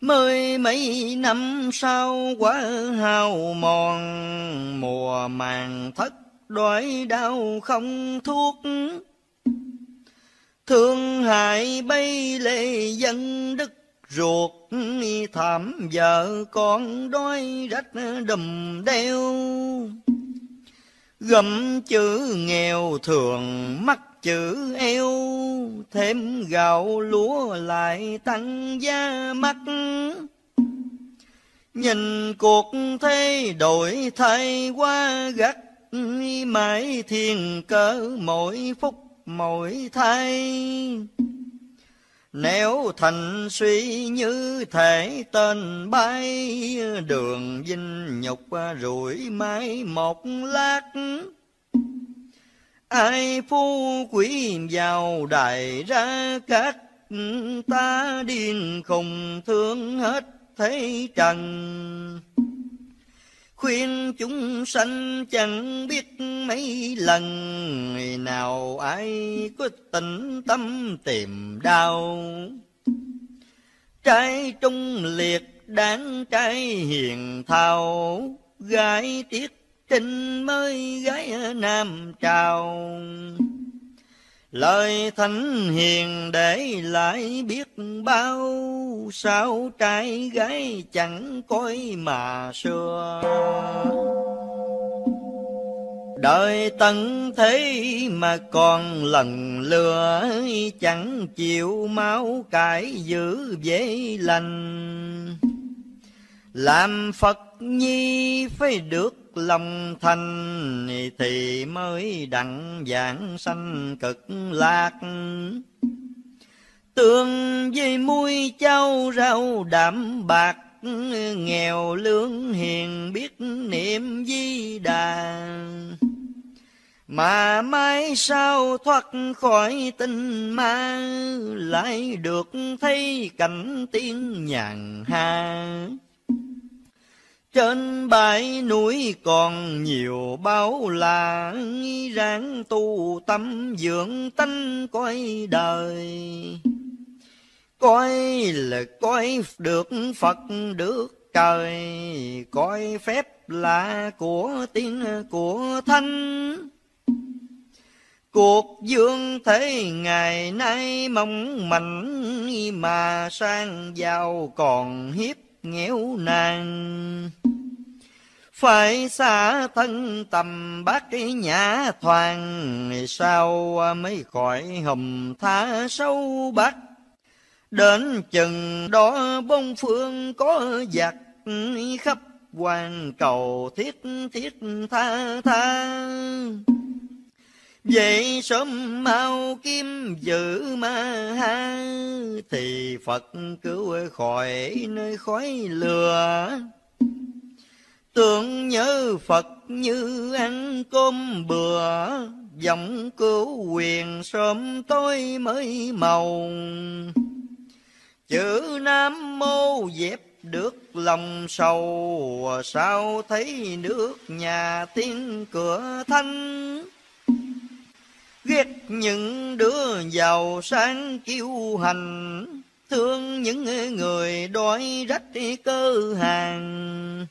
Mười mấy năm sau quá hao mòn, Mùa màng thất đói đau không thuốc. Thương hại bay lệ dân đức ruột, Thảm vợ con đói rách đùm đeo. Gầm chữ nghèo thường mắc chữ eo, thêm gạo lúa lại tăng giá mắc. Nhìn cuộc thế đổi thay qua gắt, mãi thiên cỡ mỗi phút mỗi thay. Nếu thành suy như thể tên bay, Đường dinh nhục rủi mái một lát. Ai phu quý vào đại ra các ta điên khùng thương hết thế trần. Khuyên chúng sanh chẳng biết mấy lần, Nào ai có tình tâm tìm đau. Trai trung liệt đáng trai hiền thao, Gái tiếc trinh mới gái nam trào. Lời thánh hiền để lại biết bao, Sao trai gái chẳng coi mà xưa. Đời tận thế mà còn lần lừa, Chẳng chịu máu cải giữ dễ lành. Làm Phật nhi phải được lòng thanh thì mới đặng giảng sanh cực lạc. Tương với muôi châu rau đảm bạc, nghèo lương hiền biết niệm di đà. Mà mai sau thoát khỏi tình ma, lại được thấy cảnh tiếng nhàn ha trên bãi núi còn nhiều bao là ráng tu tâm dưỡng tánh coi đời. Coi là coi được Phật được trời, coi phép là của tiên của thánh. Cuộc dương thế ngày nay mong mạnh mà sang giàu còn hiếp nghèo nàn phải xa thân tầm bác cái nhã thoàn sao mới khỏi hầm tha sâu bắc? Đến chừng đó bông phương có giặc, khắp quan cầu thiết thiết tha tha. Vậy sớm mau kim giữ ma ha, Thì Phật cứu khỏi nơi khói lừa Tưởng nhớ Phật như ăn cơm bừa Dòng cứu quyền sớm tối mới màu. Chữ Nam Mô dẹp được lòng sầu, Sao thấy nước nhà tiên cửa thanh? Ghét những đứa giàu sáng kiêu hành, Thương những người đói rách cơ hàng.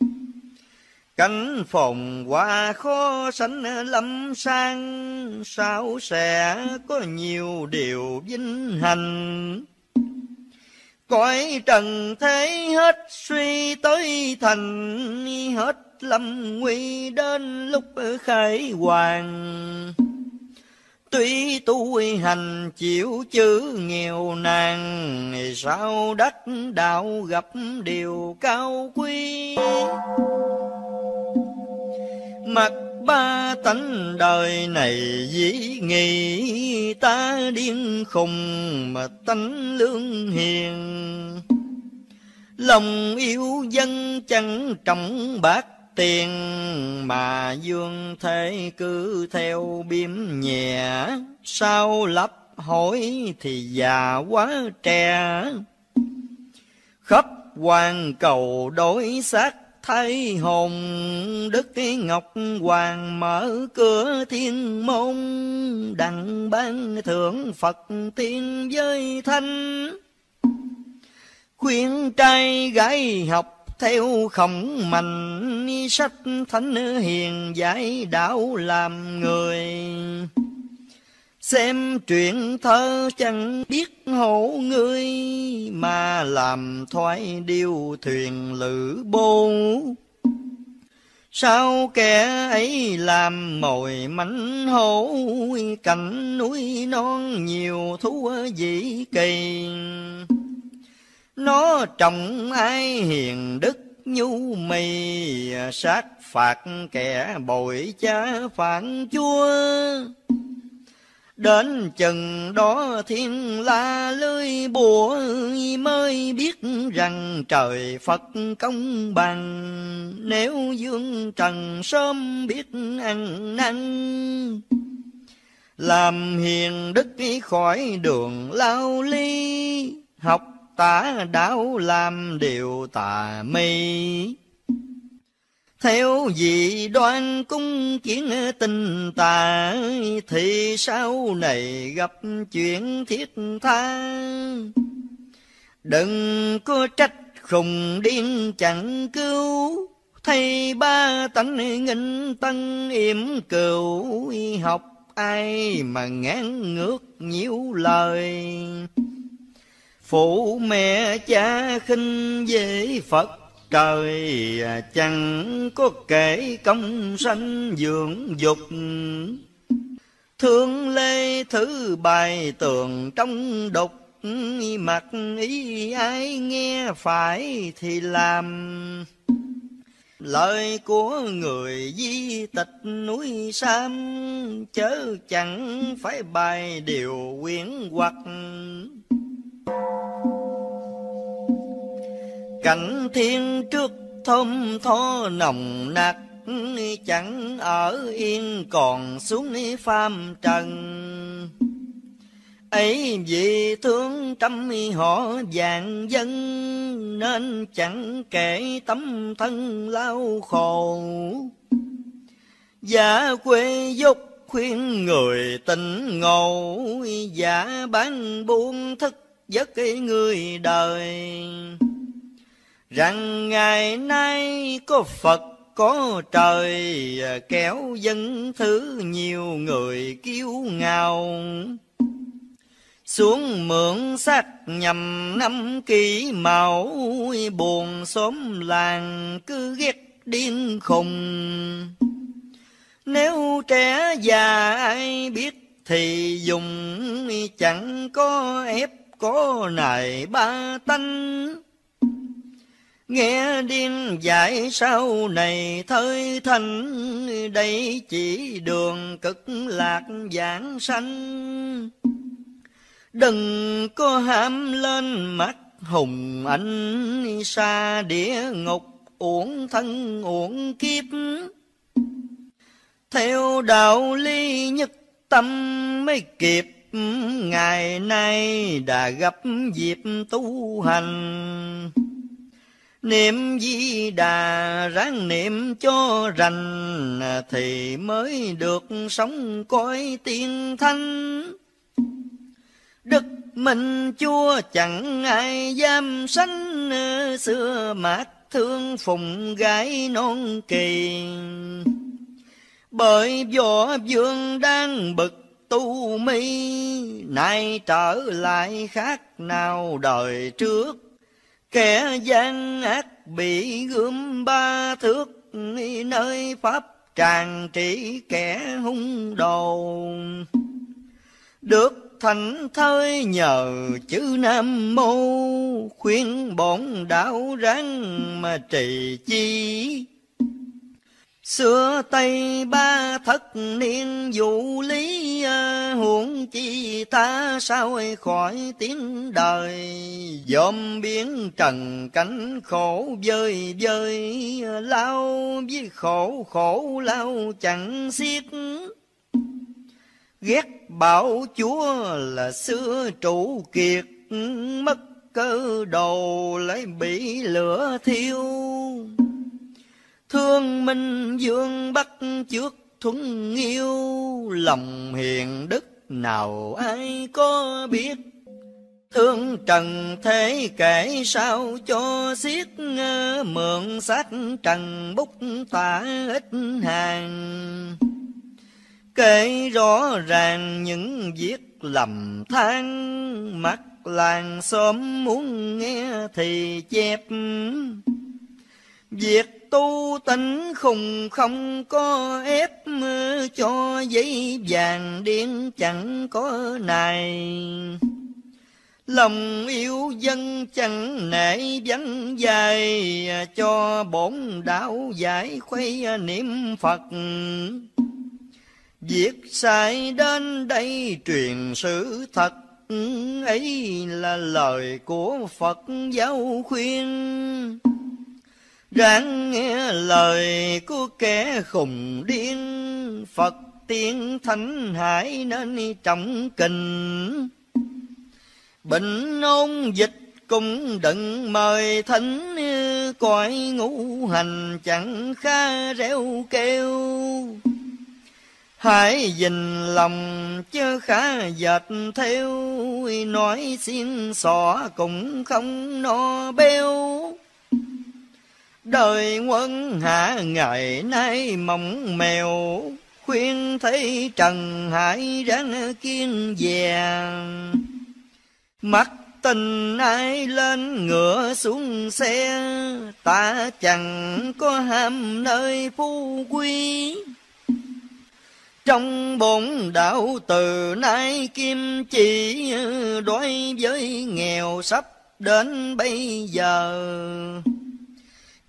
Cánh phòng qua khó sánh lâm sang, Sao sẽ có nhiều điều vinh hành. Cõi trần thế hết suy tới thành, Hết lâm nguy đến lúc khai hoàng. Tuy tu hành chịu chữ nghèo nàn, Sao đất đạo gặp điều cao quý. Mặt ba tánh đời này dĩ nghị, ta điên khùng mà tánh lương hiền. Lòng yêu dân chẳng trọng bạc tiền, mà dương thế cứ theo biếm nhẹ. Sao lấp hỏi thì già quá trẻ khắp hoàng cầu đối xác thay hồn đức ngọc hoàng mở cửa thiên môn, đặng ban thưởng phật tiên với thanh khuyên trai gái học theo khổng mạnh, sách thánh hiền giải đạo làm người xem truyện thơ chẳng biết hổ ngươi mà làm thoái điêu thuyền lữ bô. Sao kẻ ấy làm mồi mảnh hổ cảnh núi non nhiều thú dĩ kỳ. Nó trồng ai hiền đức nhu mì, Sát phạt kẻ bội cha phản chúa. Đến chừng đó thiên la lưới bùa mới biết rằng trời Phật công bằng. Nếu dương trần sớm biết ăn năn, làm hiền đức khỏi đường lao ly, học tả đạo làm điều tà mi theo dị đoan cung kiến tình tà thì sau này gặp chuyện thiết tha. Đừng có trách khùng điên chẳng cứu, thay ba tánh nghinh tân yểm cừu. Học ai mà ngán ngước nhiều lời. Phụ mẹ cha khinh dễ phật trời à, chẳng có kể công sanh dưỡng dục. Thương lê thứ bài tường trong đục mặt ý ai nghe phải thì làm. Lời của người di tịch núi sam, chớ chẳng phải bài điều quyển hoặc cảnh thiên trước thơm tho nồng nặc, chẳng ở yên còn xuống phàm trần. Ấy vì thương trăm họ vàng dân, nên chẳng kể tấm thân lao khổ. Giả quê dục khuyên người tỉnh ngộ, giả bán buôn thức giấc người đời rằng ngày nay có Phật, có trời, kéo dân thứ nhiều người kiêu ngạo xuống mượn sắc nhằm năm kỷ mạo buồn xóm làng cứ ghét điên khùng. Nếu trẻ già ai biết thì dùng, chẳng có ép có nài ba tanh. Nghe điên dạy sau này thời thanh Đây chỉ đường cực lạc giảng sanh. Đừng có ham lên mắt hùng anh, Xa địa ngục uổng thân uổng kiếp. Theo đạo lý nhất tâm mới kịp, Ngày nay đã gặp dịp tu hành. Niệm di đà ráng niệm cho rành, Thì mới được sống cõi tiên thanh Đức mình chúa chẳng ai dám sanh Xưa mát thương phụng gái non kỳ. Bởi võ vương đang bực tu mi, Nay trở lại khác nào đời trước? Kẻ gian ác bị gươm ba thước, Nơi Pháp tràn trị kẻ hung đồ. Được thành thơi nhờ chữ Nam Mô, Khuyên bọn đạo ráng mà trì chi. Xưa Tây ba thất niên dụ lý ờ, huống chi ta sao khỏi tiếng đời. Dòm biến trần cánh khổ vơi vơi ờ, lao với khổ khổ lao chẳng xiết. Ghét bảo chúa là xưa trụ kiệt, mất cơ đồ lấy bị lửa thiêu. Thương minh dương bắc trước thuấn yêu, Lòng hiền đức nào ai có biết. Thương trần thế kể sao cho xiết Mượn xác trần bút tả ít hàng Kể rõ ràng những việc lầm than Mắt làng xóm muốn nghe thì chép Việc tu tính khùng không có ép Cho giấy vàng điên chẳng có này Lòng yêu dân chẳng nể vắng dài, Cho bổn đạo giải khuây niệm Phật. Việc sai đến đây truyền sự thật, ấy là lời của Phật giáo khuyên. Ráng nghe lời của kẻ khùng điên, Phật tiên thánh hải nên trọng kinh. Bệnh ôn dịch cũng đừng mời thánh Coi ngũ hành chẳng khá reo kêu. Hãy dình lòng chớ khá dệt theo, Nói xin xỏ cũng không no béo Đời quân hạ, ngày nay mộng mèo, Khuyên thấy trần hải ráng kiên vàng. Mắt tình ai lên ngựa xuống xe, Ta chẳng có ham nơi phú quý trong bổn đạo từ nay kim chỉ, đối với nghèo sắp đến bây giờ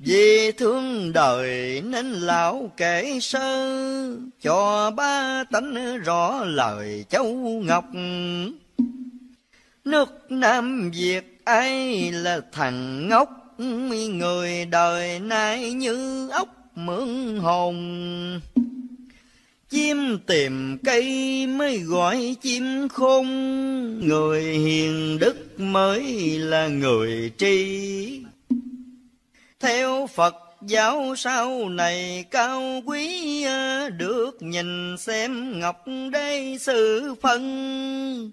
vì thương đời nên lão kể sơ cho ba tánh rõ lời châu ngọc nước nam việt ai là thằng ngốc người đời nay như ốc mượn hồn Chim tìm cây mới gọi chim khôn, Người hiền đức mới là người tri. Theo Phật giáo sau này cao quý, à, Được nhìn xem ngọc đây sự phân.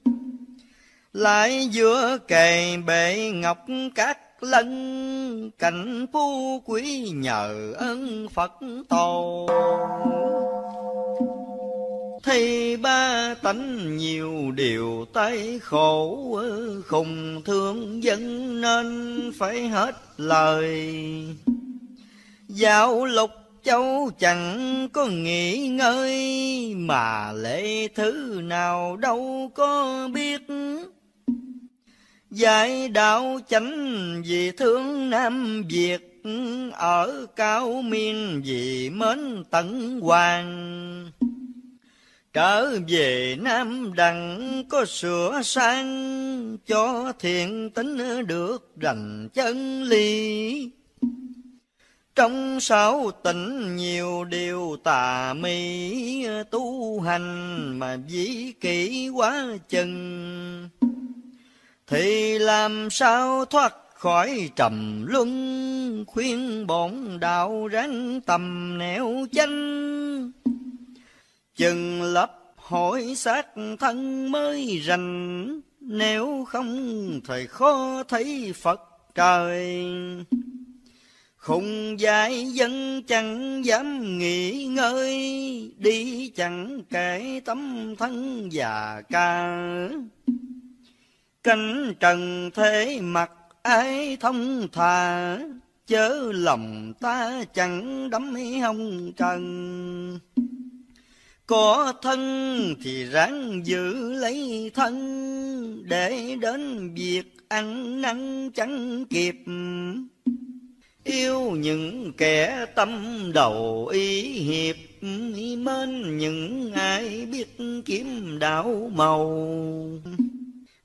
Lại giữa kề bệ ngọc các lân, Cảnh phú quý nhờ ơn Phật tổ thi ba tánh nhiều điều tay khổ, khùng thương dân nên phải hết lời. Giáo lục châu chẳng có nghỉ ngơi, Mà lễ thứ nào đâu có biết. Giải đạo chánh vì thương Nam Việt, Ở cao miên vì mến tận hoàng. Trở về Nam Đặng có sửa sang Cho thiện tính được rành chân ly Trong sáu tỉnh nhiều điều tà mi, Tu hành mà dĩ kỹ quá chừng. Thì làm sao thoát khỏi trầm luân Khuyên bổn đạo ráng tầm nẻo chánh? Chừng lấp hỏi xác thân mới rành, Nếu không thời khó thấy Phật trời. Khùng dại dân chẳng dám nghỉ ngơi, Đi chẳng kể tấm thân già ca. Cánh trần thế mặt ái thông thà, Chớ lòng ta chẳng đắm hông trần. Có thân thì ráng giữ lấy thân, Để đến việc ăn năn chẳng kịp. Yêu những kẻ tâm đầu ý hiệp, Mến những ai biết kiếm đạo màu.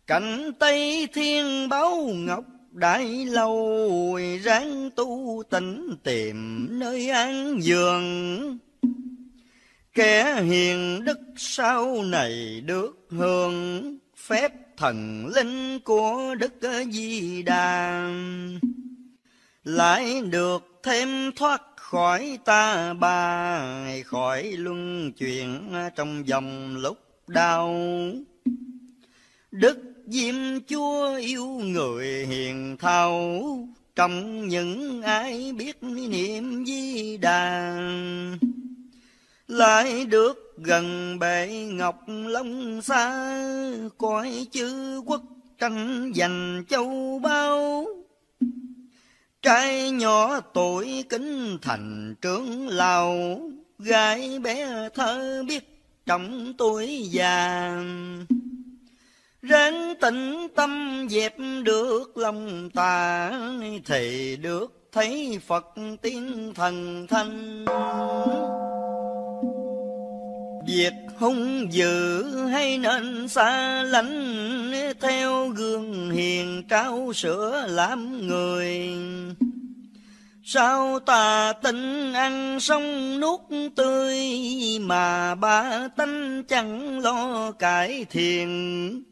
Cảnh Tây Thiên báo ngọc đại lâu, Ráng tu tỉnh tìm nơi an giường. Kẻ hiền đức sau này được hưởng phép thần linh của Đức Di Đà. Lại được thêm thoát khỏi ta bà, khỏi luân chuyển trong dòng lúc đau. Đức diêm chúa yêu người hiền thao trong những ai biết niệm di đà lại được gần bệ ngọc long xa coi chư quốc tranh giành châu bao. Trai nhỏ tuổi kính thành trưởng lào, gái bé thơ biết trọng tuổi già. Ráng tĩnh tâm dẹp được lòng tà, thì được thấy phật tiên thần thanh. Việc hung dữ hay nên xa lánh, Theo gương hiền trao sữa làm người. Sao tà tin ăn xong nuốt tươi, Mà ba tánh chẳng lo cải thiện?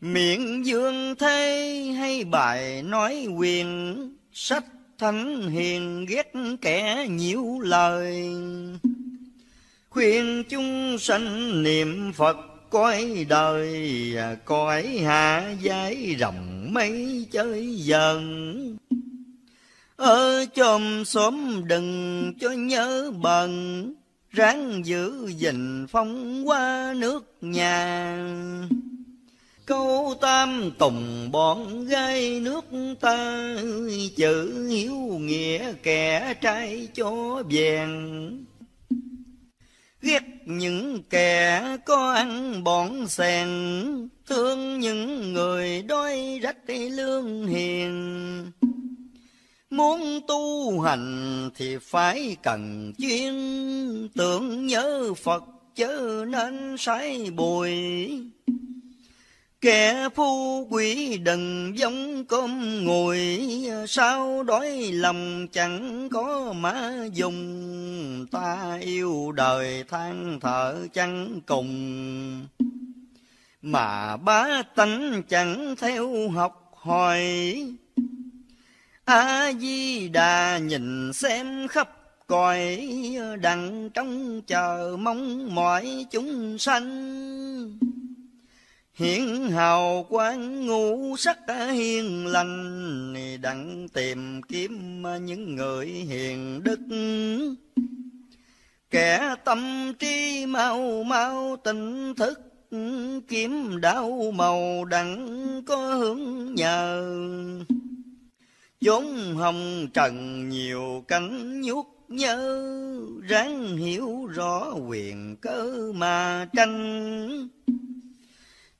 Miệng dương thế hay bài nói quyền, Sách thánh hiền ghét kẻ nhiều lời khuyên chúng sanh niệm Phật coi đời à, coi hạ giấy rộng mấy chơi dần. Ở chòm xóm đừng cho nhớ bần, ráng giữ gìn phong qua nước nhà. Câu tam tùng bọn gây nước ta, chữ hiếu nghĩa kẻ trai cho vàng ghét những kẻ có ăn bọn sèn thương những người đói rách lương hiền. Muốn tu hành thì phải cần chuyên, tưởng nhớ phật chớ nên sai bùi. Kẻ phu quỷ đừng giống cơm ngồi, Sao đói lòng chẳng có má dùng, Ta yêu đời than thở chẳng cùng. Mà bá tánh chẳng theo học hỏi, A-di-đà nhìn xem khắp coi đặng trong chờ mong mọi chúng sanh Hiển hào quang ngũ sắc hiền lành, Đặng tìm kiếm những người hiền đức. Kẻ tâm trí mau mau tỉnh thức, Kiếm đạo màu đặng có hướng nhờ. Chốn hồng trần nhiều cánh nhuốc nhớ, Ráng hiểu rõ quyền cơ mà tranh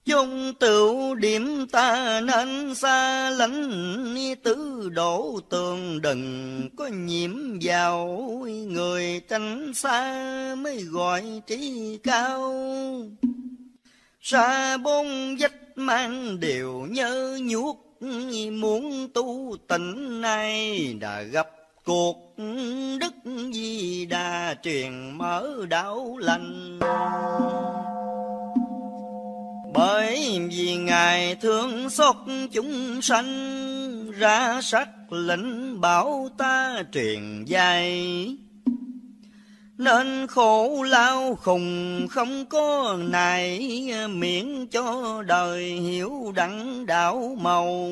chung tựu điểm ta nên xa lánh, tứ đổ tường đừng có nhiễm vào. Người tránh xa mới gọi trí cao. Xa bốn vách mang đều nhớ nhuốc, muốn tu tịnh này đã gặp cuộc đức di đà truyền mở đạo lành bởi vì Ngài thương xót chúng sanh, Ra sắc lệnh bảo ta truyền dạy. Nên khổ lao khùng không có này, Miễn cho đời hiểu đẳng đạo màu.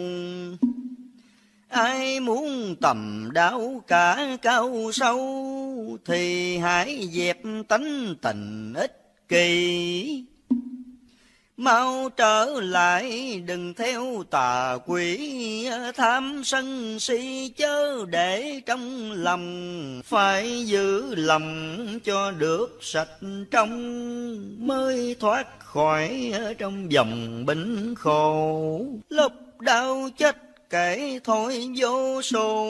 Ai muốn tầm đạo cả cao sâu, Thì hãy dẹp tánh tình ích kỳ. Mau trở lại, đừng theo tà quỷ. Tham sân si chớ để trong lòng, phải giữ lòng cho được sạch trong. Mới thoát khỏi trong dòng bệnh khổ lúc đau chết kể thôi vô số.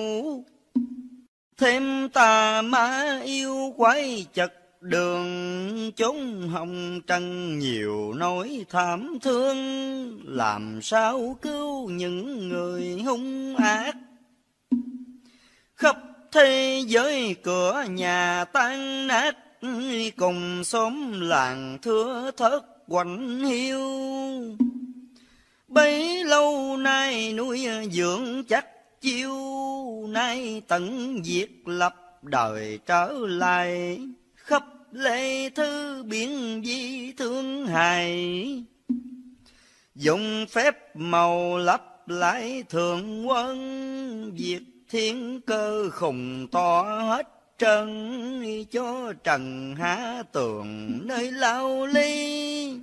Thêm tà ma yêu quái chật đường chúng hồng trần nhiều nỗi thảm thương. Làm sao cứu những người hung ác? Khắp thế giới cửa nhà tan nát. Cùng xóm làng thưa thớt quạnh hiu. Bấy lâu nay nuôi dưỡng chắc chiêu. Nay tận diệt lập đời trở lại lệ thư biển di thương hài Dùng phép màu lấp lại thượng quân, diệt thiên cơ khùng to hết trần, Cho trần há tường nơi lao ly.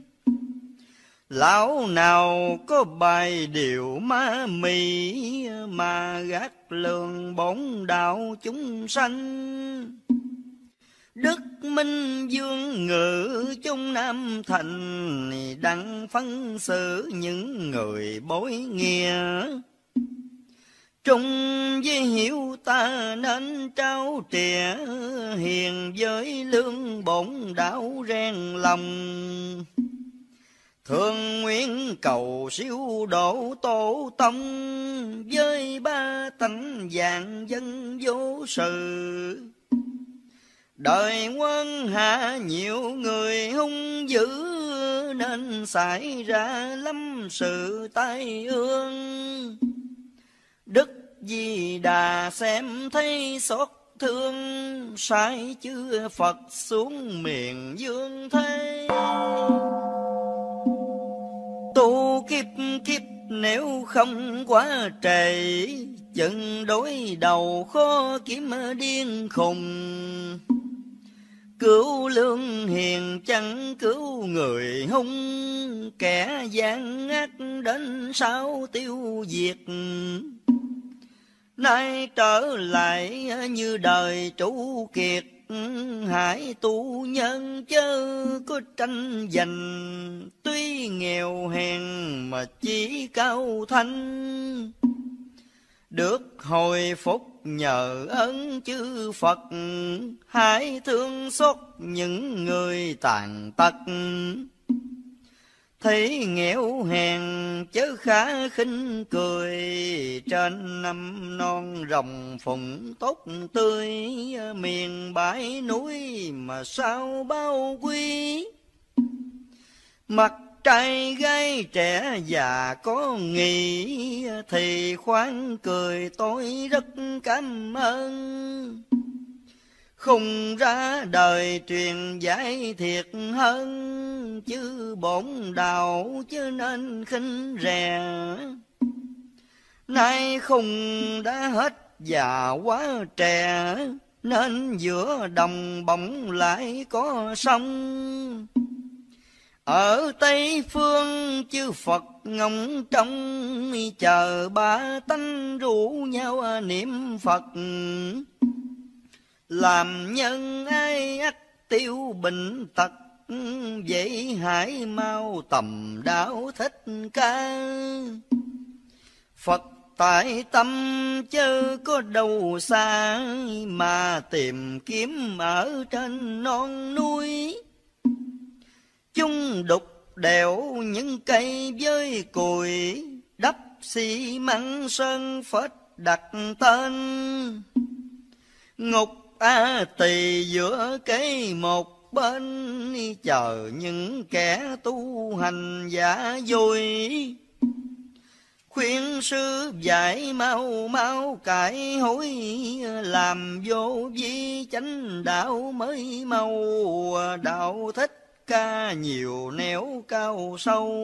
Lão nào có bài điệu ma mị mà gác lường bổn đạo chúng sanh. Đức Minh Dương ngự chung Nam Thành đặng phân xử những người bối nghĩa. Trung với hiểu ta nên trao trẻ hiền với lương bổn đạo rèn lòng. Thương nguyện cầu siêu độ tổ tông, với ba tánh dạng dân vô sự. Đời quân hạ nhiều người hung dữ, nên xảy ra lắm sự tai ương. Đức Di Đà xem thấy xót thương, sai chư Phật xuống miền dương thế tu kiếp kiếp nếu không quá trễ chân đối đầu khó kiếm điên khùng. Cứu lương hiền chẳng cứu người hung. Kẻ gian ác đến sao tiêu diệt. Nay trở lại như đời chủ kiệt. Hải tu nhân chớ có tranh giành, Tuy nghèo hèn mà chỉ cao thanh. Được hồi phúc nhờ ơn chư Phật, Hãy thương xót những người tàn tật. Thấy nghèo hèn chớ khá khinh cười, Trên năm non rồng phụng tốt tươi, Miền bãi núi mà sao bao quý. Mặt trai gái trẻ già có nghĩ, Thì khoan cười tôi rất cảm ơn. Không ra đời truyền giải thiệt hơn, Chứ bổn đạo chứ nên khinh rè. Nay không đã hết già quá trẻ, Nên giữa đồng bỗng lại có sông. Ở Tây Phương chư Phật ngóng trong, Chờ ba tánh rủ nhau niệm Phật. Làm nhân ai ắt tiêu bệnh tật, Vậy hãy mau tầm đạo thích ca. Phật tại tâm chớ có đâu xa, Mà tìm kiếm ở trên non núi. Chung đục đèo những cây với cùi, Đắp xi măng sơn phết đặt tên. Ngục A tỳ giữa cái một bên chờ những kẻ tu hành giả vui khuyên sư dạy mau mau cải hối làm vô vi chánh đạo mới mau đạo thích ca nhiều nẻo cao sâu.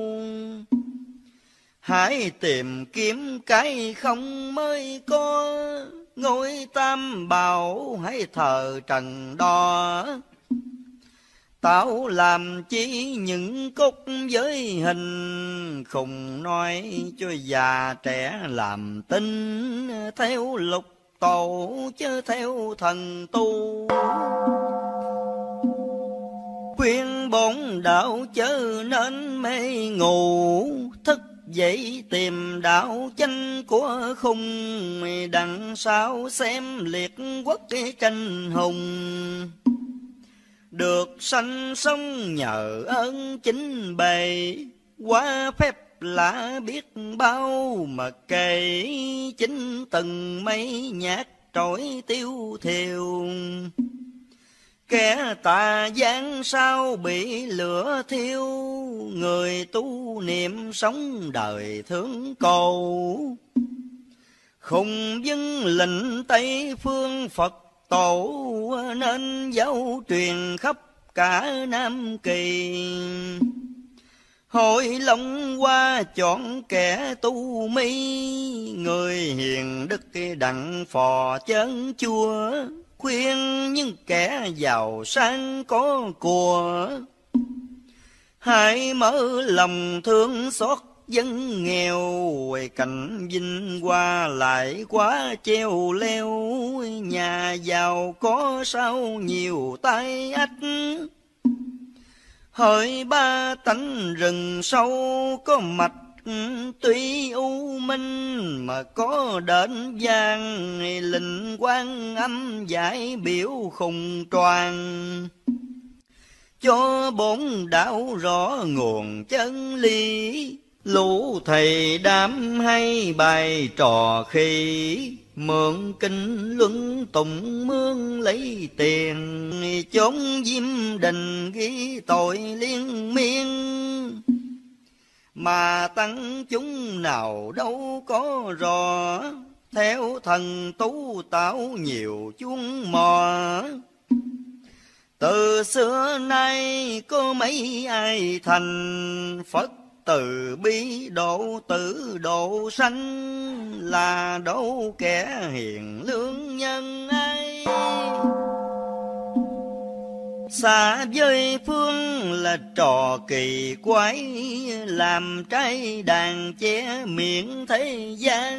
Hãy tìm kiếm cái không mới có, ngôi tam bảo hãy thờ trần đo. Tạo làm chi những cúc với hình, Khùng nói cho già trẻ làm tin. Theo lục tổ chứ theo thần tu. Khuyên bổn đạo chớ nên mê ngủ Thức dậy tìm đạo chanh của khung, Đằng sau xem liệt quốc tranh hùng. Được sanh sống nhờ ơn chính bề, Qua phép lạ biết bao mà kể, Chính từng mấy nhát trỗi tiêu thiều. Kẻ tà gian sao bị lửa thiêu, Người tu niệm sống đời thương cầu. Khùng dân lệnh Tây phương Phật tổ, Nên giáo truyền khắp cả Nam Kỳ. Hội long qua chọn kẻ tu mi, Người hiền đức đặng phò chân chua, Khuyên những kẻ giàu sang có của. Hãy mở lòng thương xót dân nghèo, Cảnh vinh qua lại quá treo leo, Nhà giàu có sao nhiều tay ách, Hỡi ba tánh rừng sâu có mạch Tuy u minh mà có đến gian Linh quan âm giải biểu khùng toàn Cho bốn đạo rõ nguồn chân lý Lũ thầy đám hay bài trò khi Mượn kinh luân tụng mương lấy tiền, Chốn diêm đình ghi tội liên miên. Mà tăng chúng nào đâu có rõ, Theo thần tú tạo nhiều chuông mò. Từ xưa nay có mấy ai thành Phật từ bi độ tử độ sanh là đâu kẻ hiền lương nhân ai xa với phương là trò kỳ quái, làm trái đàn che miệng thế gian.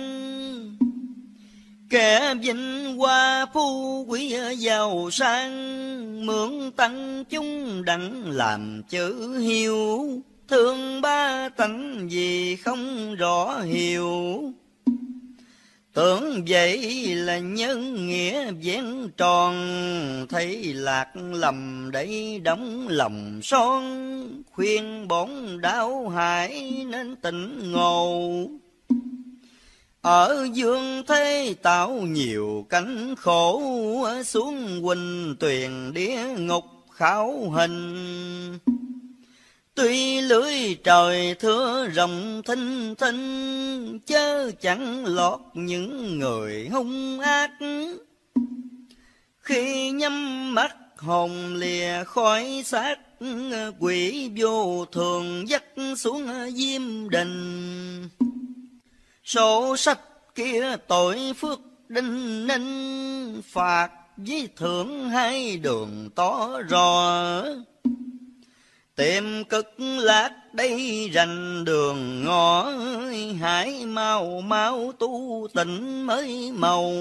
Kẻ vinh hoa phu quý giàu sang, mượn tăng chúng đặng làm chữ hiếu thương ba tánh gì không rõ hiểu. Tưởng vậy là nhân nghĩa vén tròn, Thấy lạc lầm để đóng lòng son, Khuyên bổn đau hại nên tỉnh ngộ. Ở dương thế tạo nhiều cánh khổ, Xuống quỳnh tuyền địa ngục khảo hình. Tuy lưới trời thưa rộng thinh thinh, Chớ chẳng lọt những người hung ác. Khi nhắm mắt hồn lìa khỏi xác, Quỷ vô thường dắt xuống diêm đình. Sổ sách kia tội phước đinh ninh, Phạt với thưởng hai đường tỏ rõ. Tìm cực lạc đây rành đường ngõ, Hãy mau mau tu tịnh mới màu.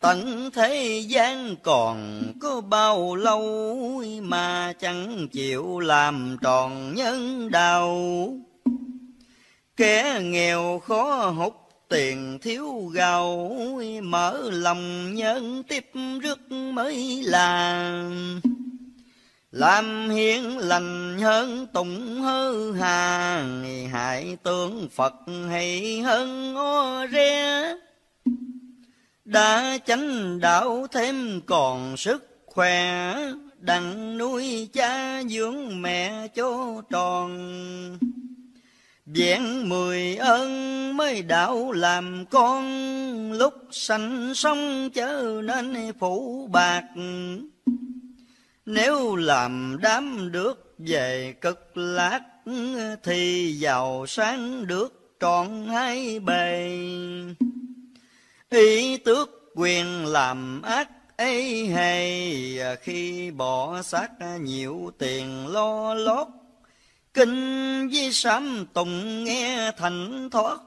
Tận thế gian còn có bao lâu, Mà chẳng chịu làm tròn nhân đạo. Kẻ nghèo khó hút tiền thiếu gạo, Mở lòng nhân tiếp rước mới làm làm hiến lành hơn tụng hư hà hại tướng phật hay hơn ô re đã chánh đạo thêm còn sức khỏe đặng nuôi cha dưỡng mẹ cho tròn Vẹn mười ơn mới đạo làm con, Lúc sanh sống chớ nên phụ bạc. Nếu làm đám được về cực lát Thì giàu sáng được trọn hai bề. Ý tước quyền làm ác ấy hay, Khi bỏ xác nhiều tiền lo lót, Kinh với sám tùng nghe thành thoát,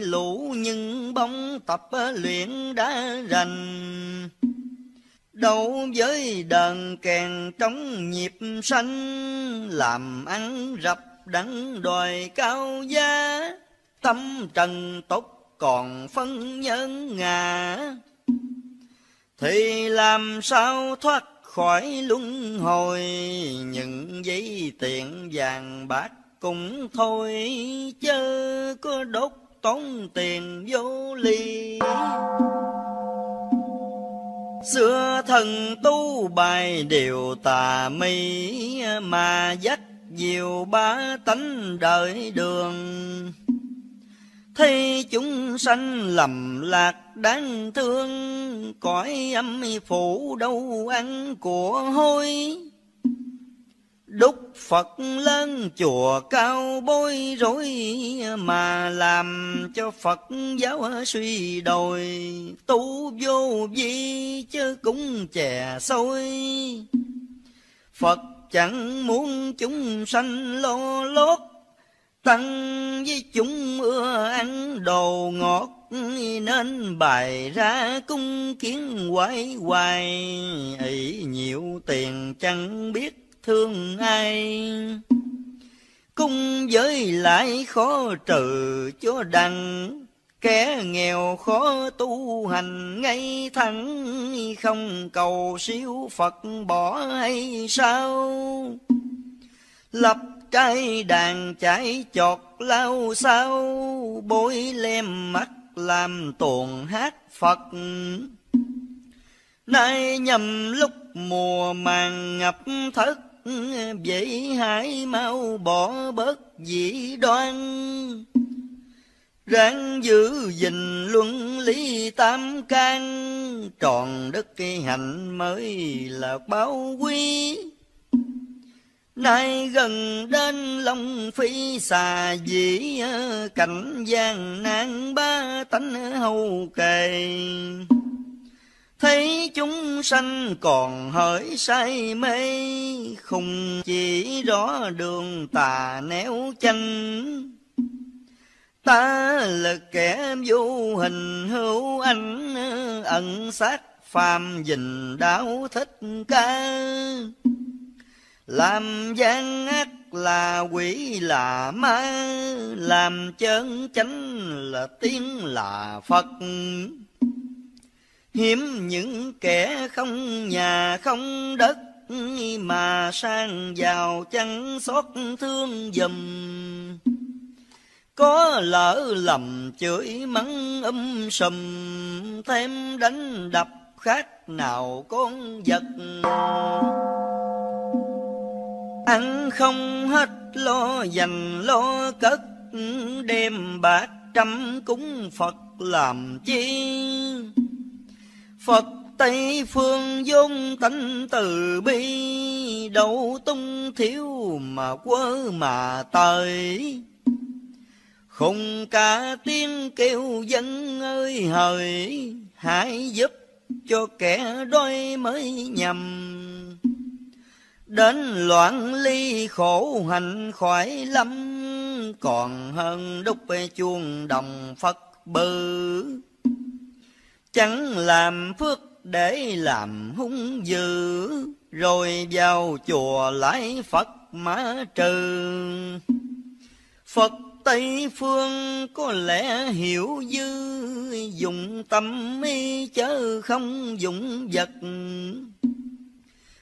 Lũ nhưng bóng tập luyện đã rành. Đấu với đờn kèn trong nhịp xanh, Làm ăn rập đắng đòi cao giá, Tâm trần tốt còn phân nhân ngà. Thì làm sao thoát khỏi luân hồi, Những giấy tiền vàng bạc cũng thôi, Chớ có đốt tốn tiền vô ly. Xưa thần tu bài điều tà mi, Mà dắt diệu ba tánh đời đường. Thấy chúng sanh lầm lạc đáng thương, Cõi âm phủ đâu ăn của hôi Đúc Phật lên chùa cao bối rối Mà làm cho Phật giáo suy đồi. Tu vô vi chứ cũng chè xôi. Phật chẳng muốn chúng sanh lo lót Tăng với chúng ưa ăn đồ ngọt, Nên bày ra cung kiến hoài hoài. Ấy nhiều tiền chẳng biết thương ai. Cung với lại khó trừ cho đặng kẻ nghèo khó tu hành ngay thẳng, không cầu siêu phật bỏ hay sao? Lập trai đàn chạy chọt lao sao, bối lem mắt làm tuồng hát phật. Nay nhầm lúc mùa màng ngập thất vậy hãy mau bỏ bớt dị đoan. Ráng giữ gìn luân lý tam can. Tròn đất cây hạnh mới là báo quý nay gần đến long phi xà dĩ, cảnh gian nan ba tánh hầu kề. Thấy chúng sanh còn hỡi say mê, Không chỉ rõ đường tà néo chanh. Ta là kẻ vô hình hữu anh, Ẩn sát phàm dình đáo thích ca. Làm gian ác là quỷ là ma, Làm chân chánh là tiếng là Phật hiếm những kẻ không nhà, không đất mà sang giàu chẳng xót thương dùm có lỡ lầm chửi mắng um sùm, thêm đánh đập khác nào con vật. Ăn không hết lo dành, lo cất đem bạc trăm cúng phật làm chi. Phật Tây phương dung tánh từ bi, Đâu tung thiếu mà quơ mà tới. Khùng cả tiếng kêu dân ơi hời, Hãy giúp cho kẻ đôi mới nhầm. Đến loạn ly khổ hành khỏi lắm, Còn hơn đúc chuông đồng Phật bư chẳng làm phước để làm hung dữ, rồi vào chùa lại phật mã trừ. Phật tây phương có lẽ hiểu dư, dùng tâm mi chớ không dùng vật.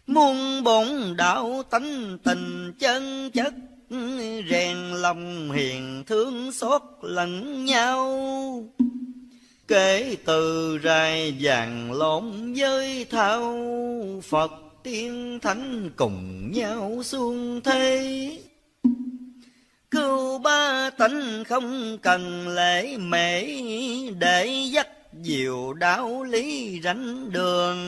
Muôn bổn đạo tánh tình chân chất, rèn lòng hiền thương xót lẫn nhau. Kể từ rai vàng lộn với thao. Phật tiên thánh cùng nhau xuống thế. Cứu ba tánh không cần lễ mễ, Để dắt diệu đạo lý rảnh đường.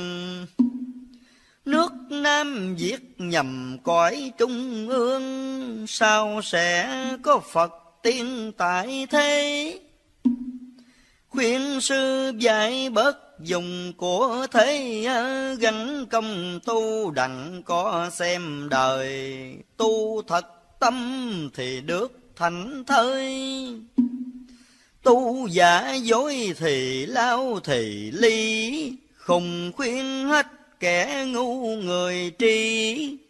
Nước Nam Việt nhầm cõi trung ương, Sao sẽ có Phật tiên tại thế? Khuyên sư dạy bớt dùng của thế gắn công, tu đặng có xem đời. Tu thật tâm thì được thành thơi. Tu giả dối thì lao thì ly khùng khuyên hết kẻ ngu người tri.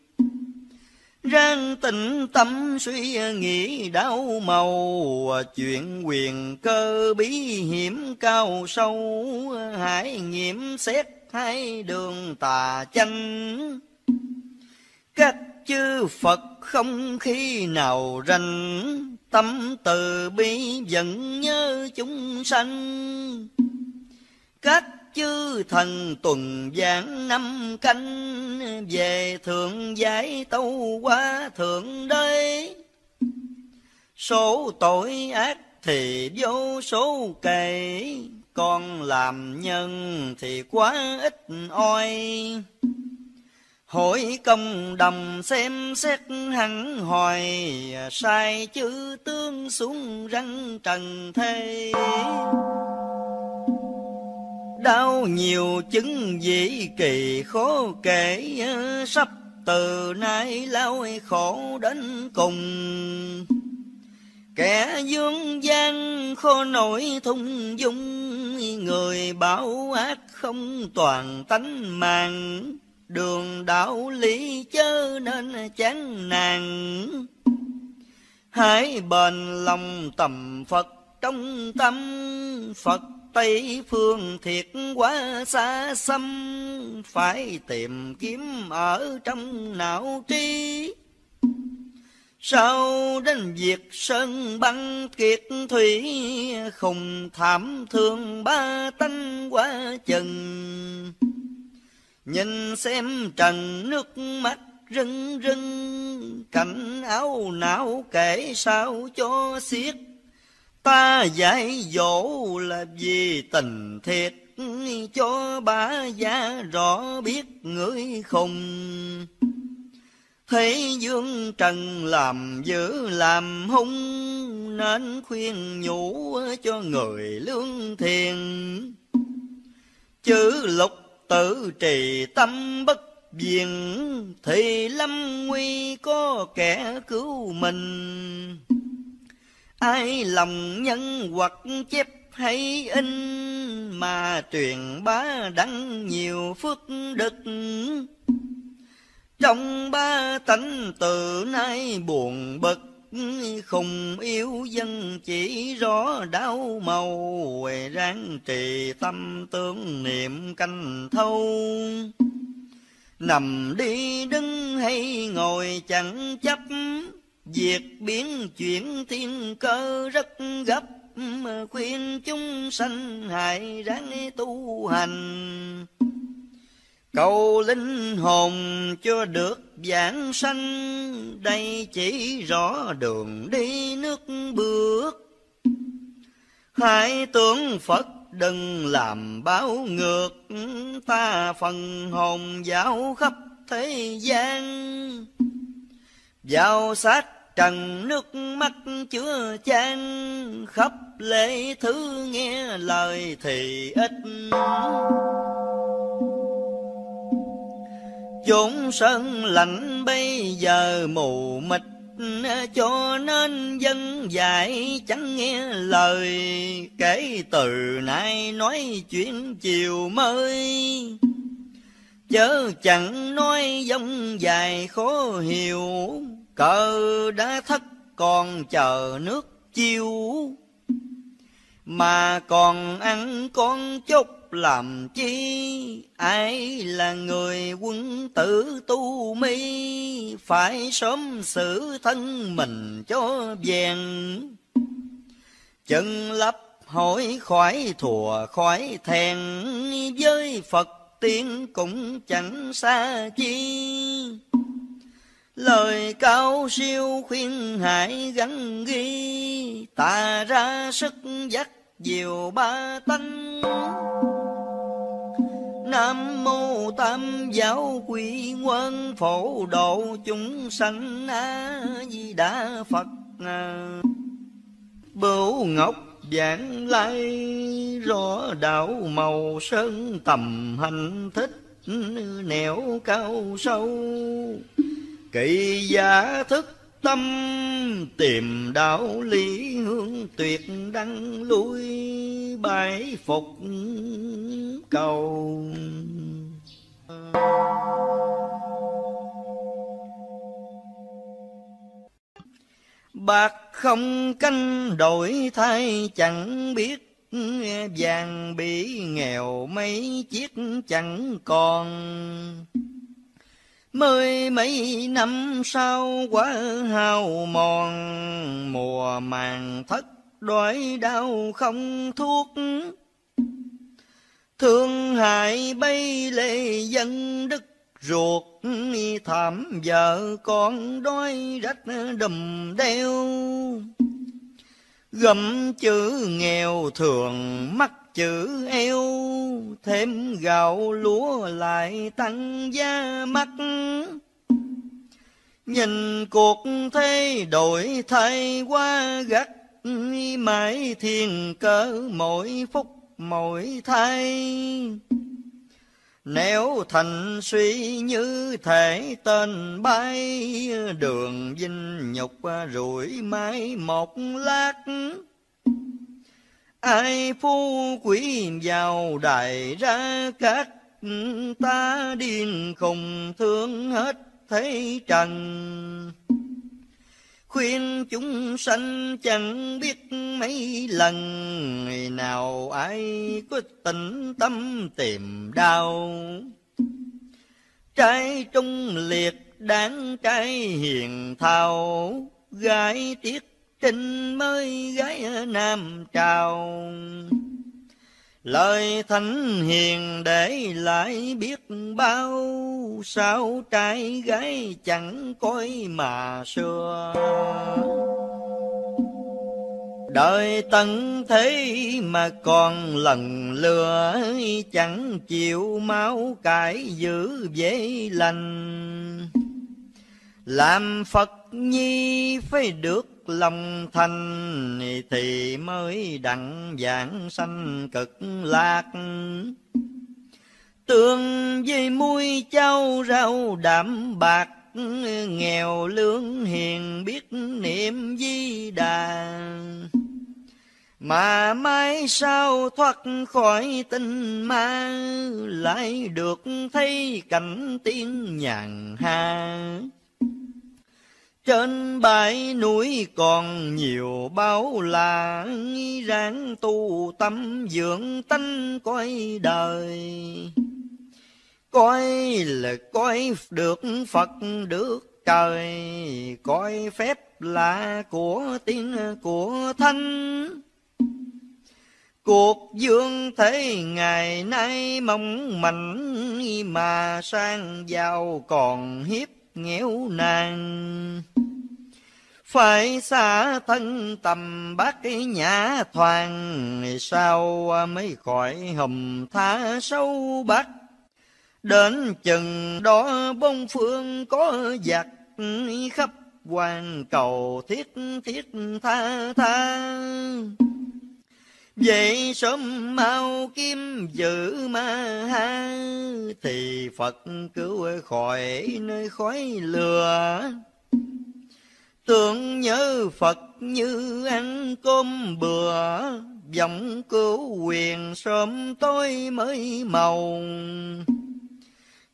Rang tịnh tâm suy nghĩ đau màu, Chuyện quyền cơ bí hiểm cao sâu, Hãy nghiệm xét hai đường tà chanh. Các chư Phật không khi nào rành, Tâm từ bi vẫn nhớ chúng sanh. Các chư thần tuần giảng năm canh về thượng giải tâu qua thượng đế số tội ác thì vô số kể con làm nhân thì quá ít oi hỏi công đồng xem xét hẳn hoài, sai chữ tướng xuống răng trần thế. Đau nhiều chứng dĩ kỳ khó kể, ờ, sắp từ nay lao khổ đến cùng. Kẻ dương gian khó nổi thung dung, người bảo ác không toàn tánh màng đường đạo lý chớ nên chán nàng. Hãy bền lòng tầm phật trong tâm phật tây phương thiệt quá xa xăm phải tìm kiếm ở trong não trí sau đến việc sơn băng kiệt thủy khùng thảm thương ba tánh quá chừng Nhìn xem trần nước mắt rưng rưng, Cảnh áo não kể sao cho xiết. Ta dạy dỗ là vì tình thiệt, Cho ba gia rõ biết người khùng. Thấy dương trần làm dữ làm hung, Nên khuyên nhủ cho người lương thiền. Chữ lục tự trì tâm bất viền thì lâm nguy có kẻ cứu mình ai lòng nhân hoặc chép hay in, mà truyền bá đăng nhiều phước đức. Trong ba tánh từ nay buồn bực, khùng yêu dân chỉ rõ đau màu ráng trì tâm tương niệm canh thâu. Nằm đi đứng hay ngồi chẳng chấp việc biến chuyển thiên cơ rất gấp khuyên chúng sanh hại ráng tu hành Cầu linh hồn cho được giảng sanh, Đây chỉ rõ đường đi nước bước. Hai tướng Phật đừng làm báo ngược, Ta phần hồn giáo khắp thế gian. Giao sát trần nước mắt chứa chan, Khắp lễ thứ nghe lời thì ít. chốn sân lạnh bây giờ mù mịt cho nên dân dạy chẳng nghe lời kể từ nay nói chuyện chiều mới chớ chẳng nói dông dài khó hiểu cờ đã thất còn chờ nước chiêu. Mà còn ăn con chúc làm chi? Ai là người quân tử tu mi? Phải sớm xử thân mình cho vẹn. Chân lấp hỏi khỏi thùa khỏi thèn. Với phật tiên cũng chẳng xa chi lời cao siêu khuyên hải gắn ghi, Tà ra sức dắt diệu ba tánh Nam mô Tam giáo quỷ quân phổ độ chúng sanh A Di Đà Phật. Bửu ngọc vạn lai rõ đạo màu sơn tầm hành thích nẻo cao sâu kỳ giả thức tâm tìm đạo lý hương tuyệt đăng lui bái phục cầu. Bạc không canh đổi thay, chẳng biết vàng bị nghèo mấy chiếc chẳng còn. Mười mấy năm sau quá hao mòn, Mùa màng thất đói đau không thuốc. Thương hại bay lệ dân đức ruột, Thảm vợ con đói rách đùm đeo. Gầm chữ nghèo thường mắc chữ eo, thêm gạo lúa lại tăng giá mắc Nhìn cuộc thế đổi thay qua gắt Mãi thiên cỡ mỗi phút mỗi thay. Nếu thành suy như thể tên bay Đường dinh nhục rủi mãi một lát. Ai phu quý vào đại ra các Ta điên khùng thương hết thế trần. Khuyên chúng sanh chẳng biết mấy lần, ngày nào ai có tình tâm tìm đau. Trai trung liệt đáng trai hiền thao, gái tiếc trinh mới gái nam trào Lời thánh hiền để lại biết bao, Sao trai gái chẳng coi mà xưa. Đời tận thế mà còn lần lừa, Chẳng chịu máu cải giữ dễ lành. Làm Phật nhi phải được long thanh thì mới đặng giảng sanh cực lạc. Tương với muôi châu rau đảm bạc, nghèo lương hiền biết niệm di đà. Mà mai sau thoát khỏi tình ma, lại được thấy cảnh tiếng nhàn ha trên bãi núi còn nhiều bao là ráng tu tâm dưỡng tánh coi đời. Coi là coi được phật được trời, coi phép là của tiên, của thánh. Cuộc dương thế ngày nay mong mạnh mà sang giàu còn hiếp nghèo nàn phải xa thân tầm bác nhã thoàng, sao mới khỏi hầm tha sâu bắc? Đến chừng đó bông phương có giặc khắp hoàng cầu thiết thiết tha tha. Vậy sớm mau kim giữ ma ha, Thì Phật cứu khỏi nơi khói lừa Tưởng nhớ Phật như ăn cơm bừa Vọng cứu quyền sớm tối mới màu.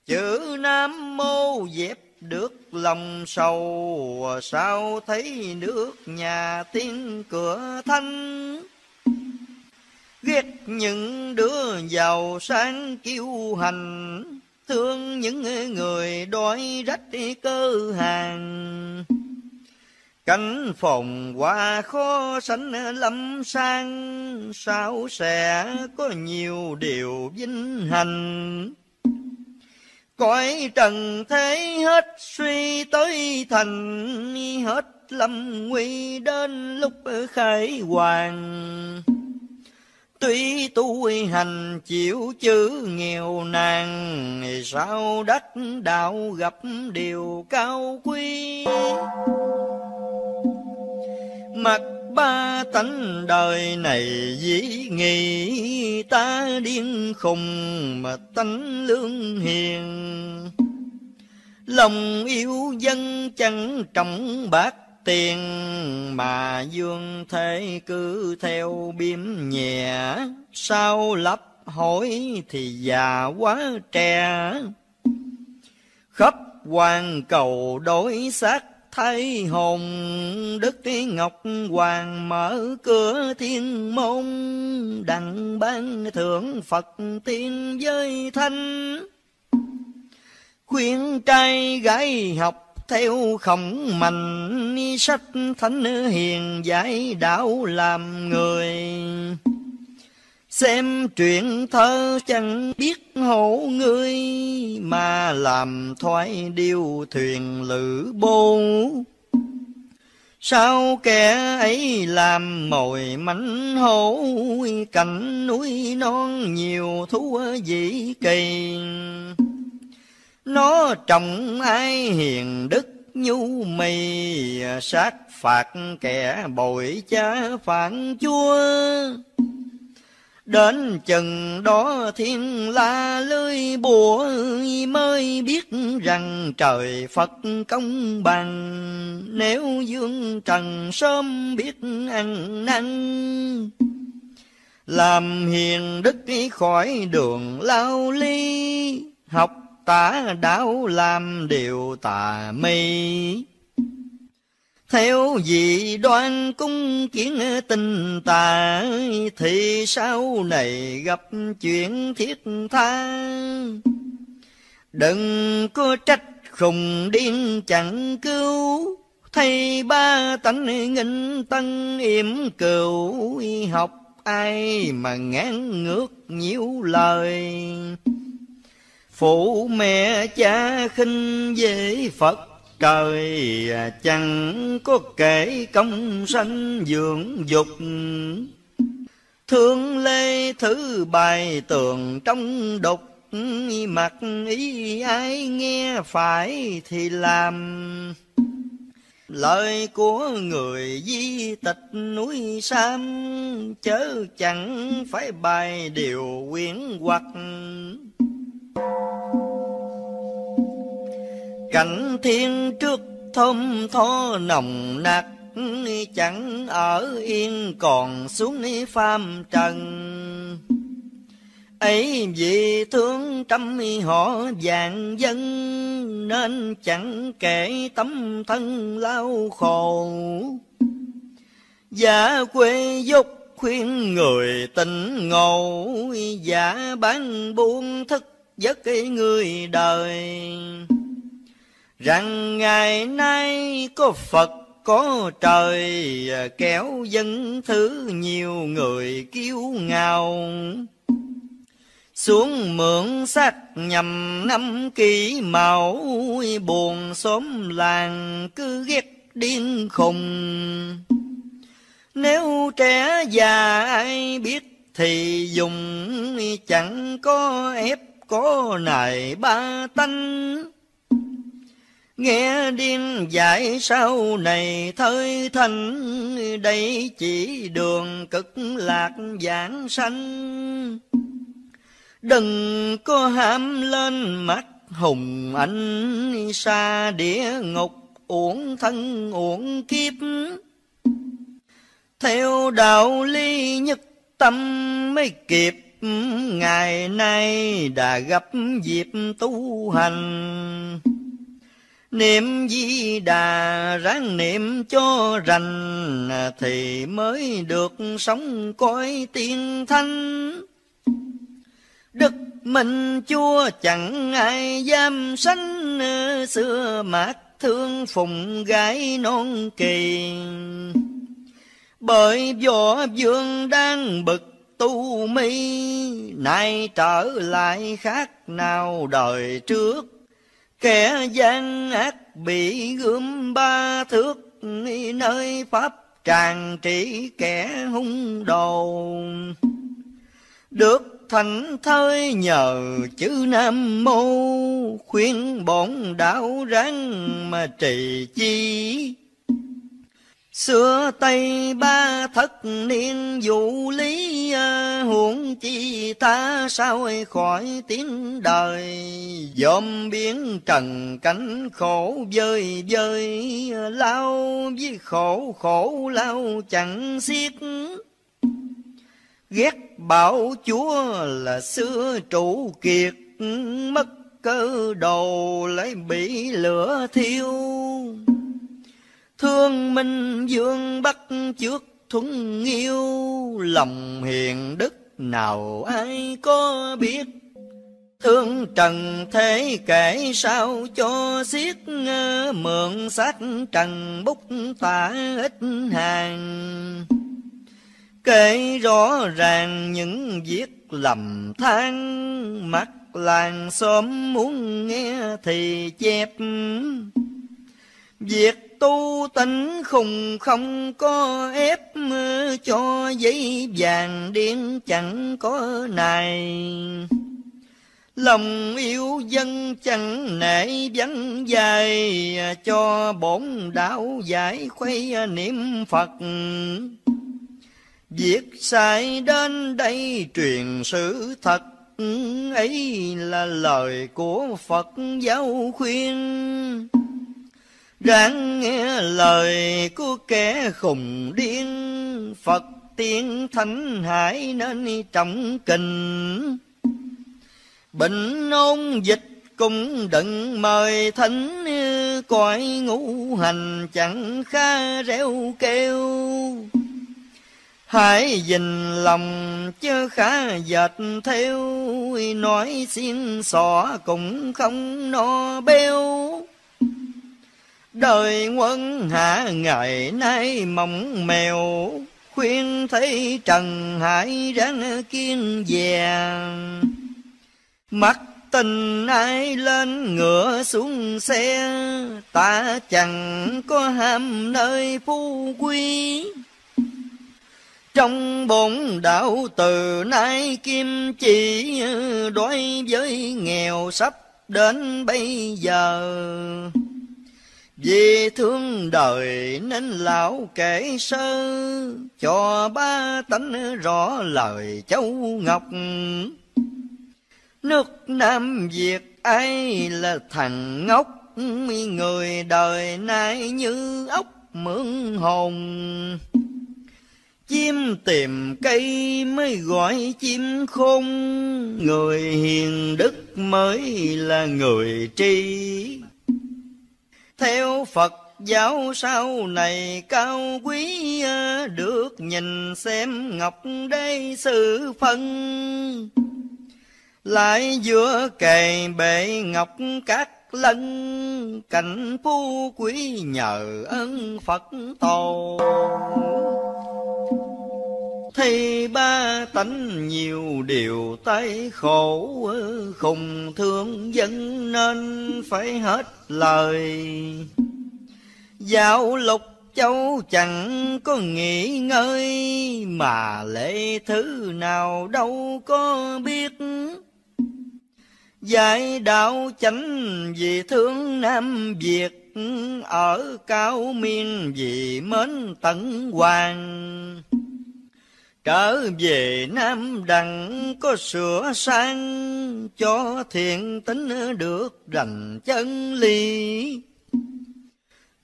Chữ Nam Mô dẹp được lòng sầu, Sao thấy nước nhà tiên cửa thanh? Ghét những đứa giàu sang kiêu hành, Thương những người đói rách cơ hàng. Cánh phòng qua khó sánh lâm sang, Sao sẽ có nhiều điều vinh hành Cõi trần thế hết suy tới thành, Hết lâm nguy đến lúc khải hoàng. Tuy tu hành chịu chữ nghèo nàn, Sao đất đạo gặp điều cao quý. Mặt ba tánh đời này dĩ nghị, Ta điên khùng mà tánh lương hiền. Lòng yêu dân chẳng trọng bạc tiền mà dương thế cứ theo biếm nhẹ sau lấp hỏi thì già quá trẻ khắp quan cầu đối xác thay hồn, đức ngọc hoàng mở cửa thiên môn, đặng ban thượng phật tiên với thanh khuyên trai gái học theo khổng mạnh sách thánh hiền giải đạo làm người xem truyện thơ chẳng biết hổ ngươi mà làm thoái điêu thuyền lữ bô Sao kẻ ấy làm mồi mảnh hổ, cảnh núi non nhiều thú dị kỳ. Nó trồng ai hiền đức nhu mì, Sát phạt kẻ bội cha phản chúa. Đến chừng đó thiên la lưới bùa mới biết rằng trời Phật công bằng. Nếu dương trần sớm biết ăn năn, làm hiền đức khỏi đường lao ly, học tả đạo làm điều tà mi Theo vị đoan cung kiến tình tà, Thì sau này gặp chuyện thiết tha. Đừng có trách khùng điên chẳng cứu, Thầy ba tánh nghinh tân yểm cừu, Học ai mà ngán ngược nhiều lời. Phụ mẹ cha khinh dễ Phật, trời chẳng có kể công sanh dưỡng dục. Thương lê thứ bài tường trong đục, mặc ý ai nghe phải thì làm. Lời của người di tịch núi sam, chớ chẳng phải bài điều quyển hoặc Cảnh thiên trước thơm tho nồng nặc, Chẳng ở yên còn xuống phàm trần. ấy vì thương trăm họ vàng dân, Nên chẳng kể tấm thân lao khổ. Giả quê dục khuyên người tình ngộ, Giả bán buôn thức giấc người đời. Rằng ngày nay có Phật, có trời, kéo dân thứ nhiều người kiêu ngạo xuống mượn sách nhằm năm kỳ mạo buồn xóm làng cứ ghét điên khùng. Nếu trẻ già ai biết thì dùng chẳng có ép có nài ba tanh Nghe điên dạy sau này thời thành, Đây chỉ đường cực lạc giảng sanh. Đừng có ham lên mắt hùng anh, Xa địa ngục uổng thân uổng kiếp. Theo đạo lý nhất tâm mới kịp, Ngày nay đã gặp dịp tu hành. Niệm di đà ráng niệm cho rành, Thì mới được sống cõi tiên thanh. Đức mình chúa chẳng ai dám sanh, Xưa mát thương phụng gái non kỳ. Bởi võ vương đang bực tu mi, Nay trở lại khác nào đời trước Kẻ gian ác bị gươm ba thước, Nơi pháp tràn trị kẻ hung đồ. Được thành thơi nhờ chữ Nam Mô, Khuyên bổn đạo ráng mà trì chi. Xưa Tây ba thất niên dụ lý à, huống chi ta sao khỏi tiếng đời. Dòm biến trần cánh khổ vơi vơi à, lao với khổ khổ lao chẳng xiết. Ghét bảo chúa là xưa trụ kiệt, mất cơ đồ lấy bị lửa thiêu. Thương minh dương bắc trước thuấn yêu, Lòng hiền đức nào ai có biết. Thương trần thế kể sao cho xiết, Mượn sách trần bút tả ít hàng. Kể rõ ràng những việc lầm than, Mắt làng xóm muốn nghe thì chép. Việc tu tịnh khùng không có ép cho giấy vàng điên chẳng có này Lòng yêu dân chẳng nể vắng dài, Cho bổn đạo giải khuây niệm Phật. Việc sai đến đây truyền sự thật, ấy là lời của Phật giáo khuyên. Ráng nghe lời của kẻ khùng điên, Phật tiên thánh hải nên trọng kinh. Bệnh ôn dịch cũng đừng mời thánh, Cõi ngũ hành chẳng khá reo kêu. Hãy dình lòng chớ khá dệt theo, Nói xin xỏ cũng không no béo Đời quân hạ, ngày nay mỏng mèo, Khuyên thấy trần hải ráng kiên vàng. Mắt tình ai lên ngựa xuống xe, Ta chẳng có ham nơi phú quý trong bổn đạo từ nay kim chỉ, đối với nghèo sắp đến bây giờ vì thương đời nên lão kể sơ cho ba tánh rõ lời châu ngọc nước nam việt ai là thằng ngốc người đời nay như ốc mượn hồn Chim tìm cây mới gọi chim khôn, Người hiền đức mới là người tri. Theo Phật giáo sau này cao quý, à, Được nhìn xem ngọc đây sự phân. Lại giữa kề bệ ngọc các lân, Cảnh phú quý nhờ ơn Phật tổ thi ba tánh nhiều điều tay khổ, khùng thương dân nên phải hết lời. Giáo lục châu chẳng có nghỉ ngơi, Mà lễ thứ nào đâu có biết. Giải đạo chánh vì thương Nam Việt, Ở cao miên vì mến tận hoàng. Trở về Nam Đặng có sửa sang Cho thiện tính được rành chân ly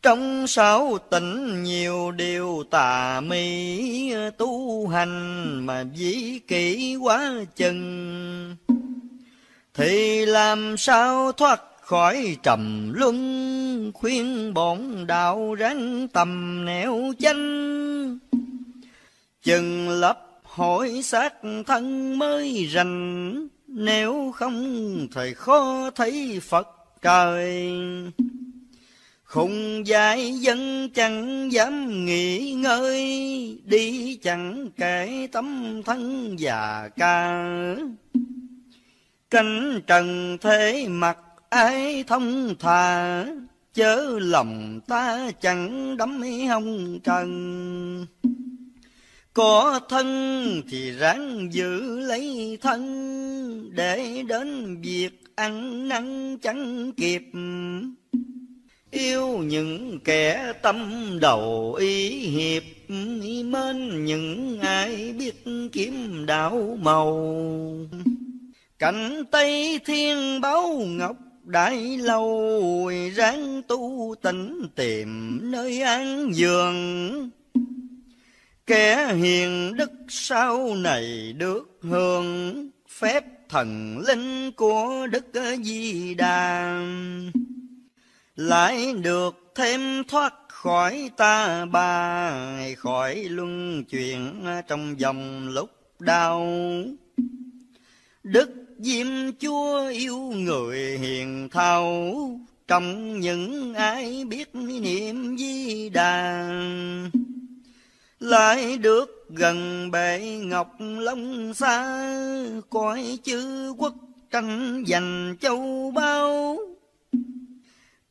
Trong sáu tỉnh nhiều điều tà mi, Tu hành mà dĩ kỹ quá chừng. Thì làm sao thoát khỏi trầm luân Khuyên bổn đạo ráng tầm nẻo chanh Chừng lấp hỏi xác thân mới rành, Nếu không thầy khó thấy Phật trời. Khùng dại dân chẳng dám nghỉ ngơi, Đi chẳng kể tấm thân già ca. Cánh trần thế mặt ái thông thà, Chớ lòng ta chẳng đắm hông trần. Có thân thì ráng giữ lấy thân, Để đến việc ăn năn chẳng kịp. Yêu những kẻ tâm đầu ý hiệp, Mến những ai biết kiếm đạo màu. Cảnh Tây Thiên báo ngọc đại lâu, Ráng tu tỉnh tìm nơi an giường. Kẻ hiền đức sau này được hưởng phép thần linh của Đức Di Đà. Lại được thêm thoát khỏi ta bà, khỏi luân chuyển trong dòng lúc đau. Đức Diêm Chúa yêu người hiền thao, trong những ai biết niệm Di Đà lại được gần bệ ngọc long xa cõi chư quốc tranh giành châu bao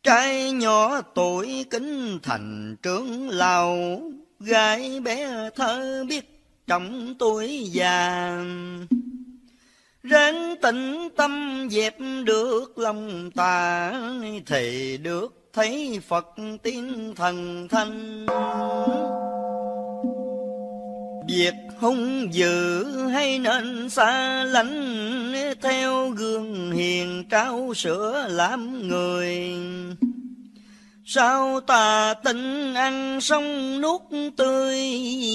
Trai nhỏ tuổi kính thành trưởng lão, Gái bé thơ biết trọng tuổi già. Ráng tĩnh tâm dẹp được lòng tà Thì được thấy Phật tiên thần thanh. Việc hung dữ hay nên xa lánh, Theo gương hiền trao sữa làm người. Sao tà tình ăn sống nuốt tươi,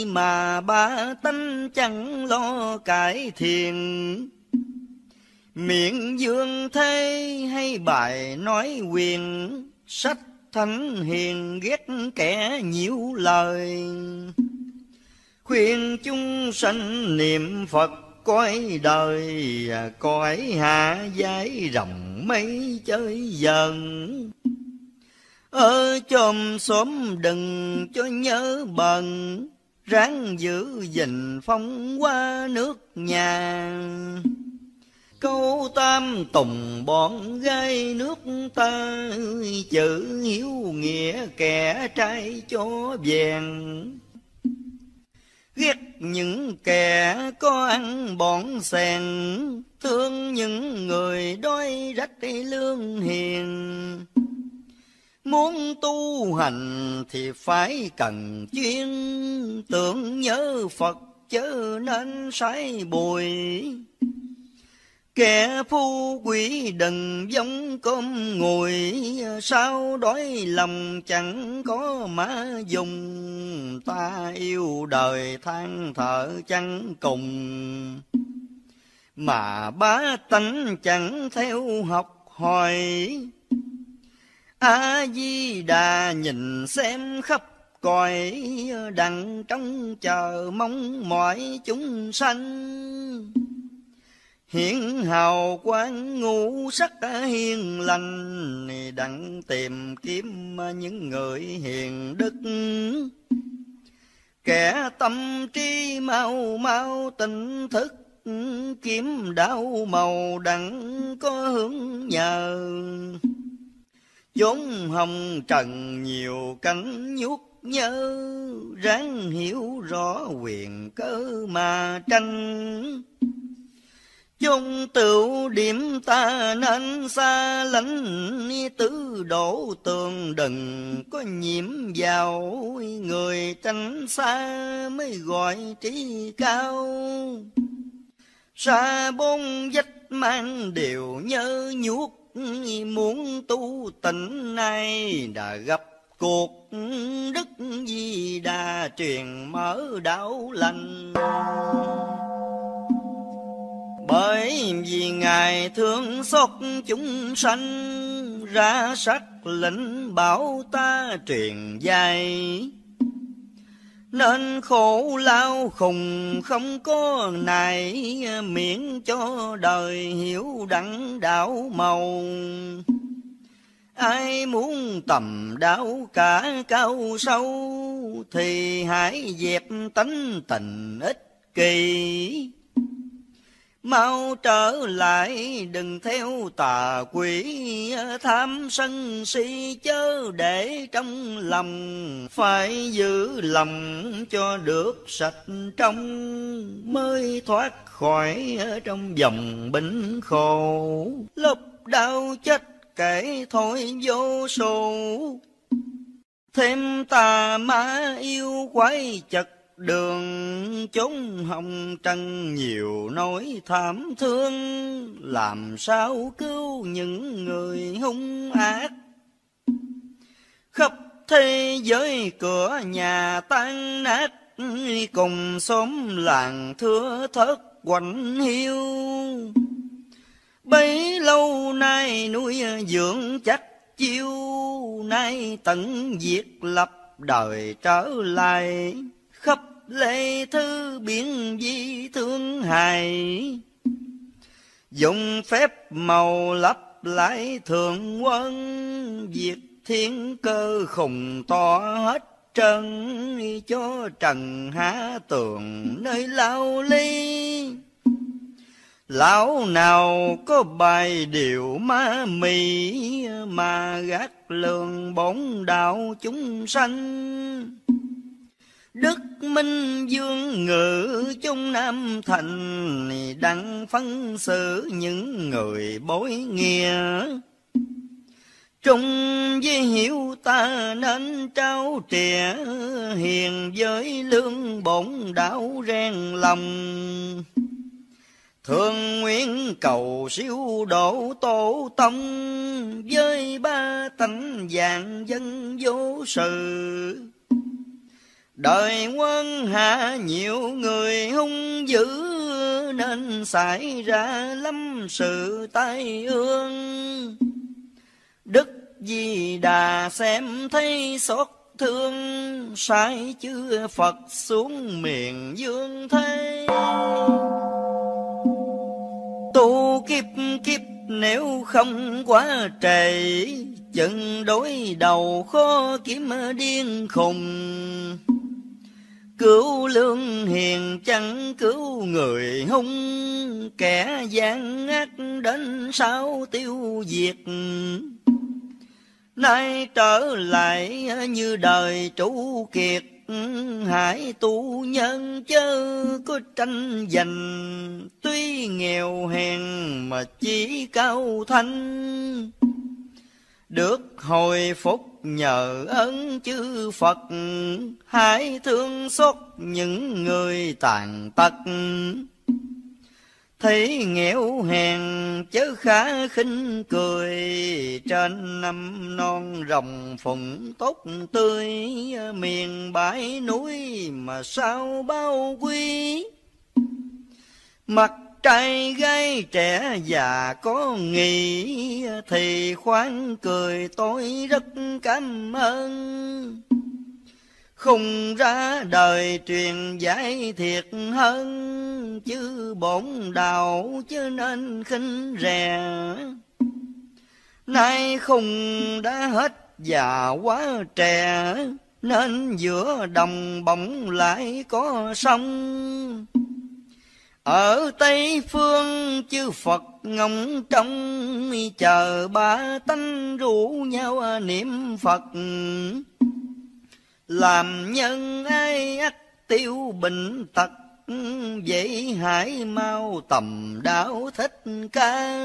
Mà ba tánh chẳng lo cải thiện. Miệng dương thế hay bài nói quyền, Sách thánh hiền ghét kẻ nhiễu lời. Khuyên chúng sanh niệm Phật coi đời, à, Cõi hạ giải rộng mấy chơi dần. Ở chòm xóm đừng cho nhớ bần, Ráng giữ gìn phong qua nước nhà. Câu tam tùng bọn gai nước ta, Chữ hiếu nghĩa kẻ trai cho vàng Ghét những kẻ có ăn bọn sèn, Thương những người đói rách lương hiền. Muốn tu hành thì phải cần chuyên, Tưởng nhớ Phật chớ nên sai bùi. Kẻ phu quỷ đừng giống cơm ngồi, Sao đói lòng chẳng có má dùng, Ta yêu đời than thở chẳng cùng. Mà bá tánh chẳng theo học hỏi, A-di-đà nhìn xem khắp cõi, Đặng trong chờ mong mọi chúng sanh. Hiển hào quang ngũ sắc hiền lành, Đặng tìm kiếm những người hiền đức. Kẻ tâm trí mau mau tỉnh thức, Kiếm đạo màu đặng có hướng nhờ. chốn hồng trần nhiều cánh nhuốc nhớ, Ráng hiểu rõ quyền cơ mà tranh. Chung tựu điểm ta nên xa lánh, Tứ đổ tường đừng có nhiễm vào, Người tránh xa mới gọi trí cao. Xa bốn vách mang đều nhớ nhuốc, Muốn tu tịnh nay đã gặp cuộc đức di đà truyền mở đạo lành bởi vì ngài thương xót chúng sanh, ra sắc lệnh bảo ta truyền dạy. Nên khổ lao khùng không có này miễn cho đời hiểu đẳng đạo màu. Ai muốn tầm đạo cả cao sâu, thì hãy dẹp tánh tình ích kỳ Mau trở lại, đừng theo tà quỷ. Tham sân si chớ để trong lòng, phải giữ lòng cho được sạch trong. Mới thoát khỏi trong dòng bệnh khổ lúc đau chết kể thôi vô số. Thêm tà ma yêu quái chật đường chúng hồng trần nhiều nỗi thảm thương. Làm sao cứu những người hung ác? Khắp thế giới cửa nhà tan nát. Cùng xóm làng thưa thớt quạnh hiu. Bấy lâu nay nuôi dưỡng chắc chiêu. Nay tận diệt lập đời trở lại khắp lệ thư biển di thương hài dùng phép màu lấp lại thượng quân diệt thiên cơ khùng to hết trần cho trần há tường nơi lao ly Lão nào có bài điệu ma mị, mà gác lường bổn đạo chúng sanh. Đức Minh Dương ngự chung Nam Thành đặng phân xử những người bối nghĩa. Trung với hiểu ta nên trao trẻ hiền với lương bổn đạo rèn lòng. Thương nguyện cầu siêu độ tổ tông, với ba tánh dạng dân vô sự. Đời quân hạ nhiều người hung dữ nên xảy ra lắm sự tai ương. Đức Di Đà xem thấy xót thương sai chư Phật xuống miền dương thế. Tu kiếp kiếp nếu không quá trễ, chừng đối đầu khó kiếm điên khùng. Cứu lương hiền chẳng cứu người hung, Kẻ gian ác đến sao tiêu diệt. Nay trở lại như đời chủ kiệt, Hải tu nhân chớ có tranh giành, Tuy nghèo hèn mà chỉ cao thanh. Được hồi phúc nhờ ơn chư Phật, Hãy thương xót những người tàn tật. Thấy nghèo hèn chớ khá khinh cười, Trên năm non rồng phụng tốt tươi, Miền bãi núi mà sao bao quý. Mặt trai gái trẻ già có nghĩ, Thì khoan cười tôi rất cảm ơn. Không ra đời truyền giải thiệt hơn, Chứ bổn đạo chứ nên khinh rè. Nay không đã hết già quá trẻ, Nên giữa đồng bỗng lại có sông. Ở Tây Phương chư Phật ngóng trong, Chờ ba tánh rủ nhau niệm Phật. Làm nhân ai ắt tiêu bệnh tật, Vậy hãy mau tầm đạo thích ca.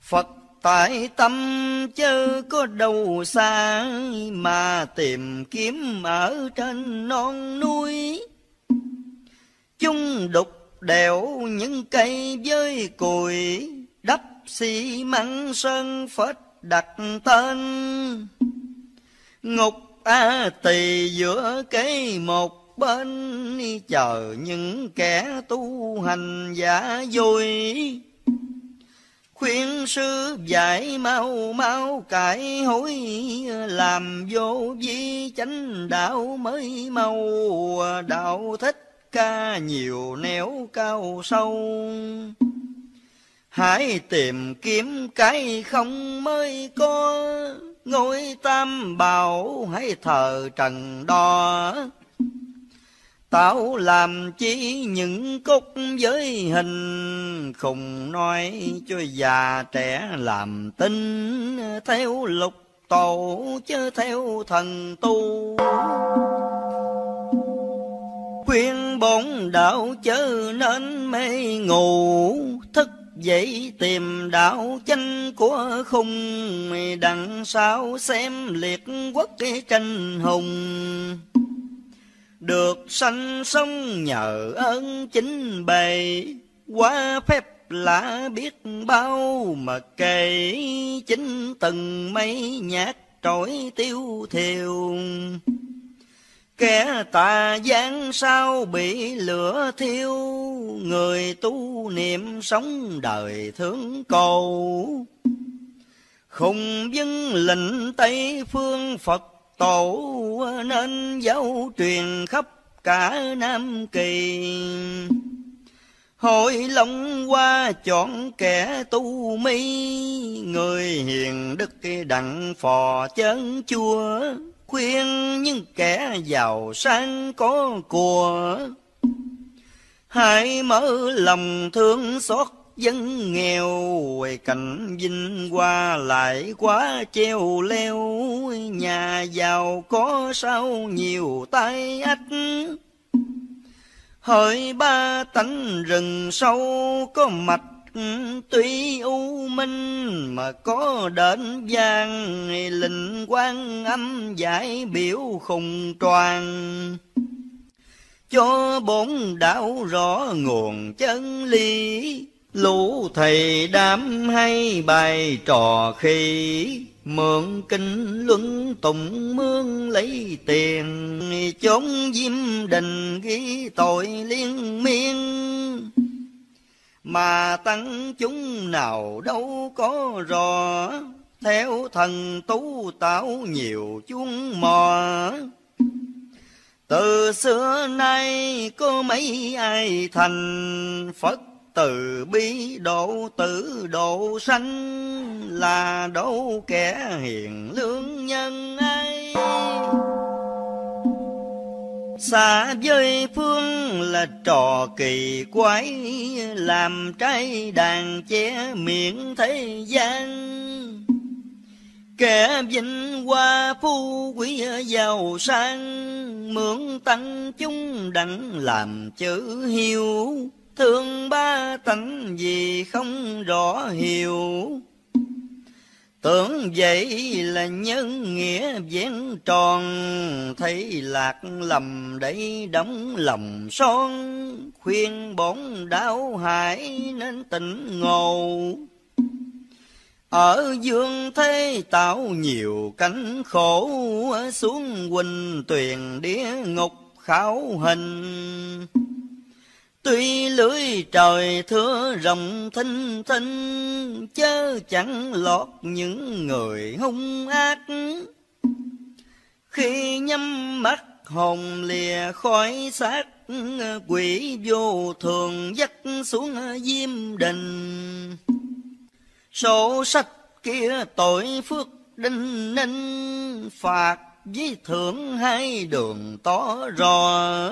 Phật tại tâm chớ có đâu xa, Mà tìm kiếm ở trên non núi. Chung đục đèo những cây với cùi, Đắp xi măng sơn phết đặt tên. Ngục A tỳ giữa cái một bên chờ những kẻ tu hành giả vui khuyên sư dạy mau mau cải hối làm vô vi chánh đạo mới mau đạo thích ca nhiều nẻo cao sâu. Hãy tìm kiếm cái không mới có, ngôi tam bảo hãy thờ trần đo. Tạo làm chi những cúc với hình, Khùng nói cho già trẻ làm tin, Theo lục tổ chứ theo thần tu. Khuyên bổn đạo chớ nên mê ngủ Thức dậy tìm đạo chanh của khung, Đằng sau xem liệt quốc tranh hùng. Được sanh sống nhờ ơn chính bày Qua phép lạ biết bao mà kể, Chính từng mấy nhát trỗi tiêu thiều. Kẻ tà gian sao bị lửa thiêu, Người tu niệm sống đời thương cầu. Khùng dân lệnh Tây phương Phật tổ, Nên giáo truyền khắp cả Nam Kỳ. Hội Long qua chọn kẻ tu mi, Người hiền đức đặng phò chân chua khuyên những kẻ giàu sang có của. Hãy mở lòng thương xót dân nghèo cảnh vinh qua lại quá treo leo. Nhà giàu có sao nhiều tay ách. Hỡi ba tánh rừng sâu có mạch Ừ, tuy u minh mà có đến gian, linh quan âm giải biểu khùng toàn. Cho bốn đạo rõ nguồn chân lý, lũ thầy đám hay bài trò khi mượn kinh luân tụng mương lấy tiền, chốn diêm đình ghi tội liên miên mà tăng chúng nào đâu có rõ theo thần tú tạo nhiều chuông mò. Từ xưa nay có mấy ai thành phật từ bi độ tử độ sanh, là đâu kẻ hiền lương nhân ai xa với phương là trò kỳ quái, làm trái đàn che miệng thế gian. Kẻ vinh hoa phu quý giàu sang, mượn tăng chúng đặng làm chữ hiếu thương ba tánh gì không rõ hiểu Tưởng vậy là nhân nghĩa vén tròn, Thấy lạc lầm để đóng lòng son, Khuyên bổn đạo hải nên tỉnh ngộ. Ở dương thế tạo nhiều cánh khổ, Xuống quỳnh tuyền địa ngục khảo hình. Tuy lưới trời thưa rộng thinh thinh, Chớ chẳng lọt những người hung ác. Khi nhắm mắt hồn lìa khói xác, Quỷ vô thường dắt xuống diêm đình. Sổ sách kia tội phước đinh ninh, Phạt với thưởng hai đường tỏ rõ.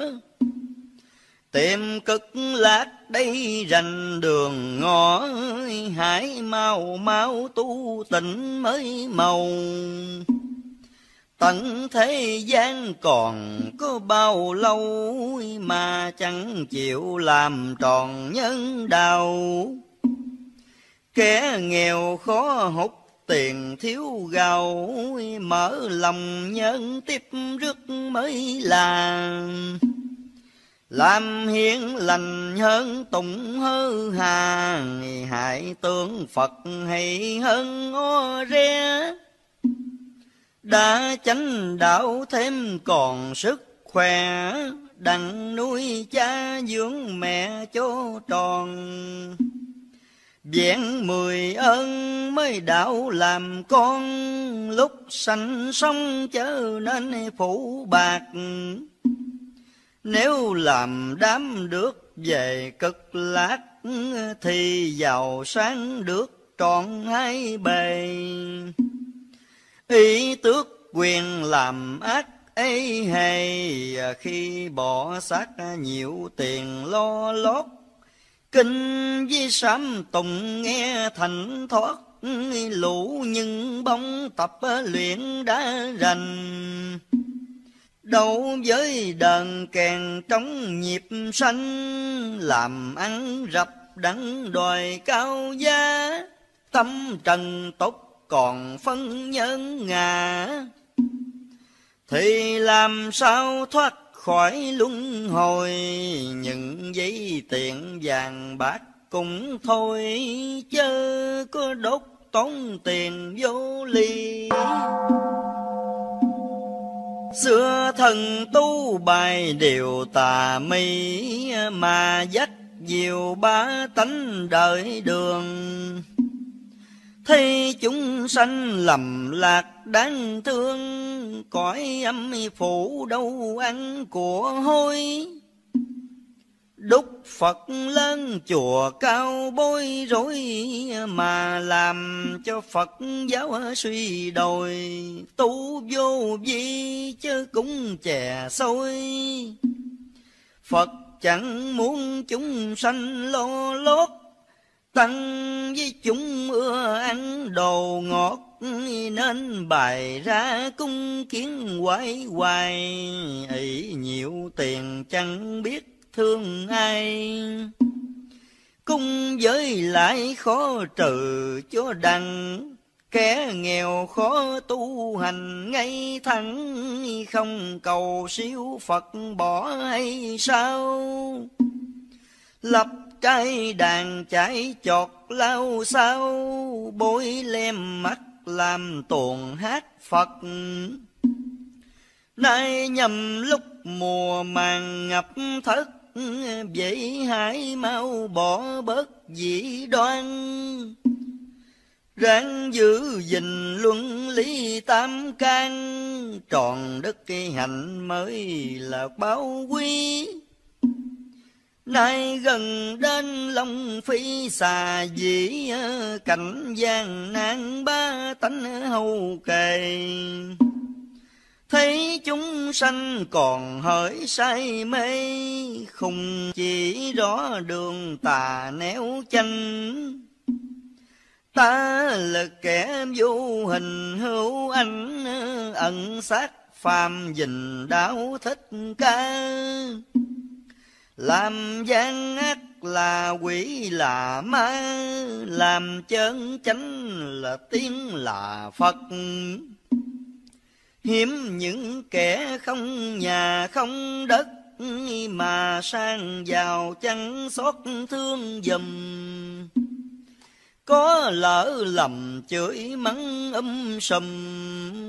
Tìm cực lạc đây rành đường ngõ, Hãy mau mau tu tịnh mới màu. Tận thế gian còn có bao lâu, Mà chẳng chịu làm tròn nhân đạo. Kẻ nghèo khó hút tiền thiếu gạo, Mở lòng nhân tiếp rước mới là làm hiến lành hơn tụng hư hà hại tướng phật hay hơn ô re đã chánh đạo thêm còn sức khỏe đặng nuôi cha dưỡng mẹ cho tròn Vẹn mười ơn mới đạo làm con, Lúc sanh sống chớ nên phụ bạc. Nếu làm đám được về cực lát Thì giàu sáng được trọn hai bề. Ý tước quyền làm ác ấy hay, Khi bỏ xác nhiều tiền lo lót, Kinh với sám tùng nghe thành thoát, Lũ nhưng bóng tập luyện đã rành. Đấu với đờn kèn trong nhịp xanh, Làm ăn rập đắng đòi cao giá, Tâm trần tốt còn phân nhân ngà. Thì làm sao thoát khỏi luân hồi, Những giấy tiền vàng bạc cũng thôi, Chớ có đốt tốn tiền vô ly. Xưa thần tu bài điều tà mi, Mà dắt diệu ba tánh đời đường. Thấy chúng sanh lầm lạc đáng thương, Cõi âm phủ đâu ăn của hôi. Đúc Phật lên chùa cao bối rối Mà làm cho Phật giáo suy đồi. Tu vô vi chứ cũng chè xôi. Phật chẳng muốn chúng sanh lo lót tăng với chúng ưa ăn đồ ngọt, nên bày ra cung kiến quái hoài. Ấy nhiều tiền chẳng biết thương ai cung với lại khó trừ cho đặng Kẻ nghèo khó tu hành ngay thẳng, Không cầu siêu Phật bỏ hay sao? Lập trai đàn chạy chọt lao sao, Bối lem mắt làm tuồng hát Phật. Nay nhầm lúc mùa màng ngập thất, Vậy hãy mau bỏ bớt dị đoan. Ráng giữ gìn luân lý tam can, Tròn đất kỳ hạnh mới là báo quý. Nay gần đến Long Phi xà dĩ, Cảnh gian nan ba tánh hầu kề. Thấy chúng sanh còn hỡi say mê, Không chỉ rõ đường tà néo chanh, Ta là kẻ vô hình hữu anh, ẩn sát phàm dình đáo thích ca. Làm gian ác là quỷ là ma, làm chân chánh là tiếng là Phật. Hiếm những kẻ không nhà không đất, mà sang giàu chẳng xót thương dùm. Có lỡ lầm chửi mắng um sùm,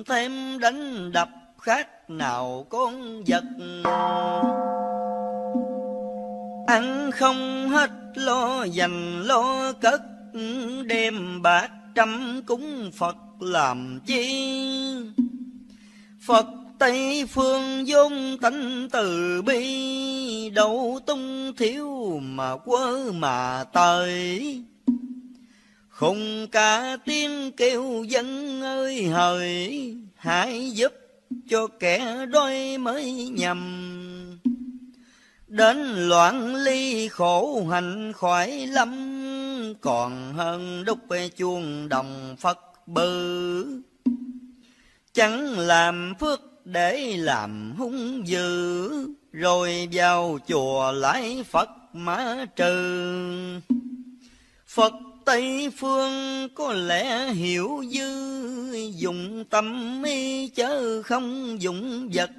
thêm đánh đập khác nào con vật. Ăn không hết lo dành lo cất, đêm bạc trăm cúng Phật làm chi. Phật Tây phương dung tánh từ bi, đâu tung thiếu mà quơ mà tới. Khùng cả tiếng kêu dân ơi hời, hãy giúp cho kẻ đôi mới nhầm. Đến loạn ly khổ hành khỏi lắm còn hơn đúc chuông đồng Phật bư. Chẳng làm phước để làm hung dữ, rồi vào chùa lại Phật mã trừ. Phật Tây phương có lẽ hiểu dư, dùng tâm mi chớ không dùng vật.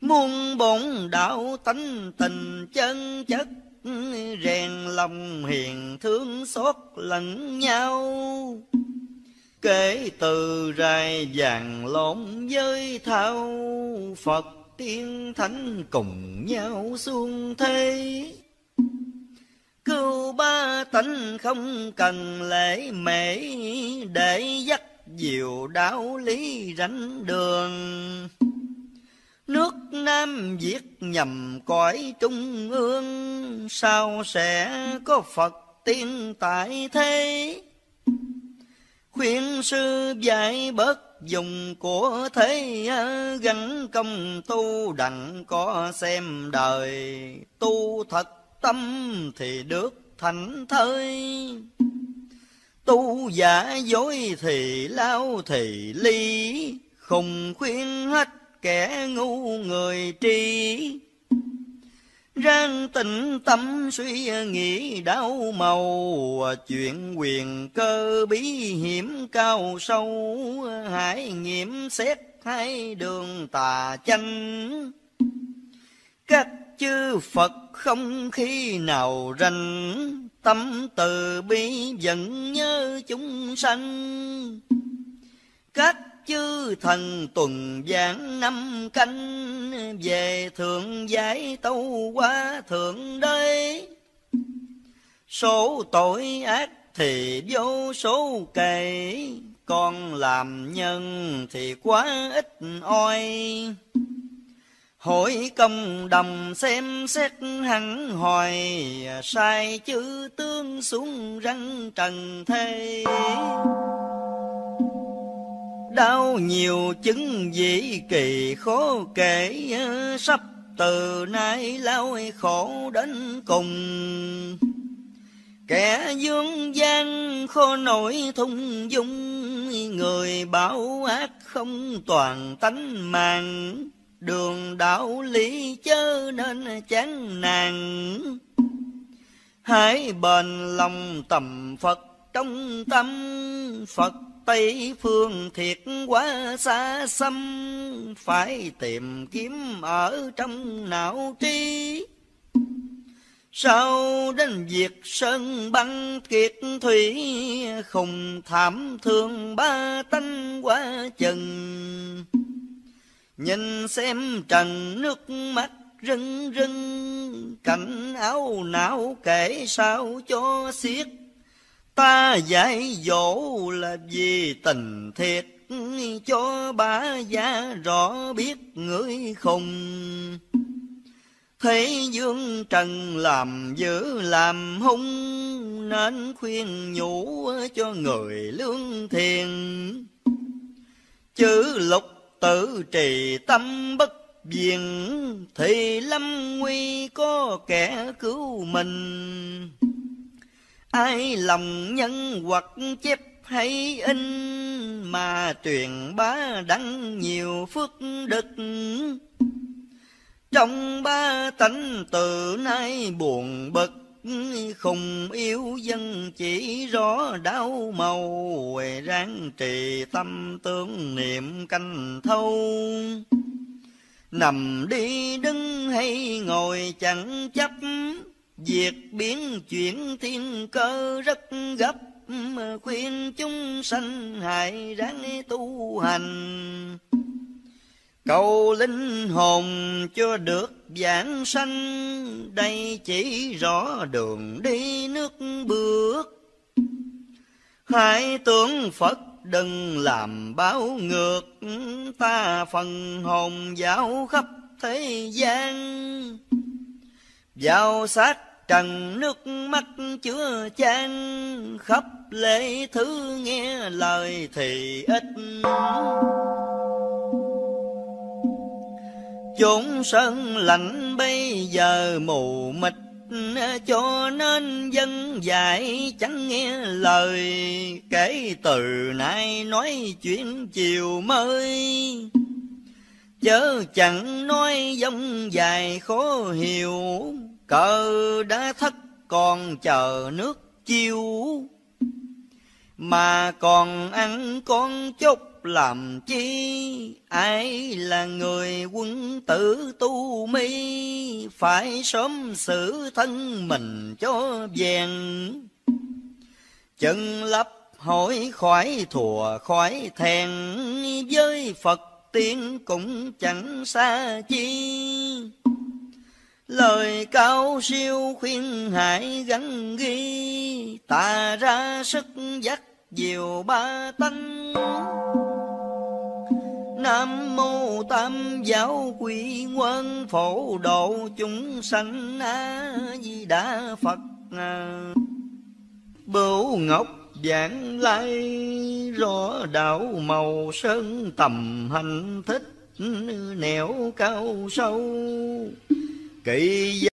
Muôn bổn đạo tánh tình chân chất, rèn lòng hiền thương xót lẫn nhau. Kể từ rai vàng lộn với thao, Phật tiên thánh cùng nhau xuống thế. Cứu ba tánh không cần lễ mễ, Để dắt diệu đạo lý rảnh đường. Nước Nam Việt nhầm cõi trung ương, Sao sẽ có Phật tiên tại thế? Khuyên sư dạy bớt dùng của thế, Gắn công tu đặng có xem đời, Tu thật tâm thì được thành thơi. Tu giả dối thì lao thì ly, Khùng khuyên hết kẻ ngu người tri. Rang tịnh tâm suy nghĩ đau màu, Chuyện quyền cơ bí hiểm cao sâu, Hãy nghiệm xét hai đường tà chanh. Các chư Phật không khi nào rành, Tâm từ bi vẫn nhớ chúng sanh. Các chư thần tuần giảng năm canh, Về thượng giải tâu qua thượng đế. Số tội ác thì vô số kể, con làm nhân thì quá ít oi. hỏi công đồng xem xét hẳn hoài, Sai chữ tương xuống răng trần thế. Đau nhiều chứng dĩ kỳ khó kể, ờ, Sắp từ nay lao khổ đến cùng Kẻ dương gian khó nổi thung dung, Người bảo ác không toàn tánh mạng, Đường đạo lý chớ nên chán nàng. Hãy bền lòng tầm Phật trong tâm, Phật Tây phương thiệt quá xa xăm, Phải tìm kiếm ở trong não trí. Sau đến việc sơn băng kiệt thủy, Khùng thảm thương ba tánh quá chừng. Nhìn xem trần nước mắt rưng rưng, Cảnh áo não kể sao cho xiết. Ta dạy dỗ là vì tình thiệt, Cho ba gia rõ biết người khùng. Thế dương trần làm dữ làm hung, Nên khuyên nhủ cho người lương thiền. Chữ lục tự trì tâm bất viền, Thì lâm nguy có kẻ cứu mình. Ai lòng nhân hoặc chép hay in, Mà truyền bá đăng nhiều phước đức. Trong ba tánh từ nay buồn bực, khùng yêu dân chỉ rõ đau màu, Ráng trì tâm tương niệm canh thâu. Nằm đi đứng hay ngồi chẳng chấp, Việc biến chuyển thiên cơ rất gấp, Khuyên chúng sanh hãy ráng tu hành. Cầu linh hồn cho được giảng sanh, Đây chỉ rõ đường đi nước bước. Hãy tưởng Phật đừng làm báo ngược, Ta phần hồn giáo khắp thế gian. Giao sát trần nước mắt chứa chan, khóc lễ thứ nghe lời thì ít. chốn sơn lạnh bây giờ mù mịt cho nên dân dạy chẳng nghe lời kể từ nay nói chuyện chiều mới chớ chẳng nói dông dài khó hiểu cờ đã thất còn chờ nước chiêu. Mà còn ăn con chúc làm chi? Ai là người quân tử tu mi? Phải sớm xử thân mình cho vẹn. Chân lập hỏi khỏi thùa khỏi thèn. Với phật tiên cũng chẳng xa chi lời cao siêu khuyên hải gắn ghi, Tà ra sức dắt diệu ba tánh Nam mô Tam giáo quỷ quân phổ độ chúng sanh A Di Đà Phật. Bửu ngọc vạn lai, rõ đạo màu sơn tầm hành thích nẻo cao sâu kỳ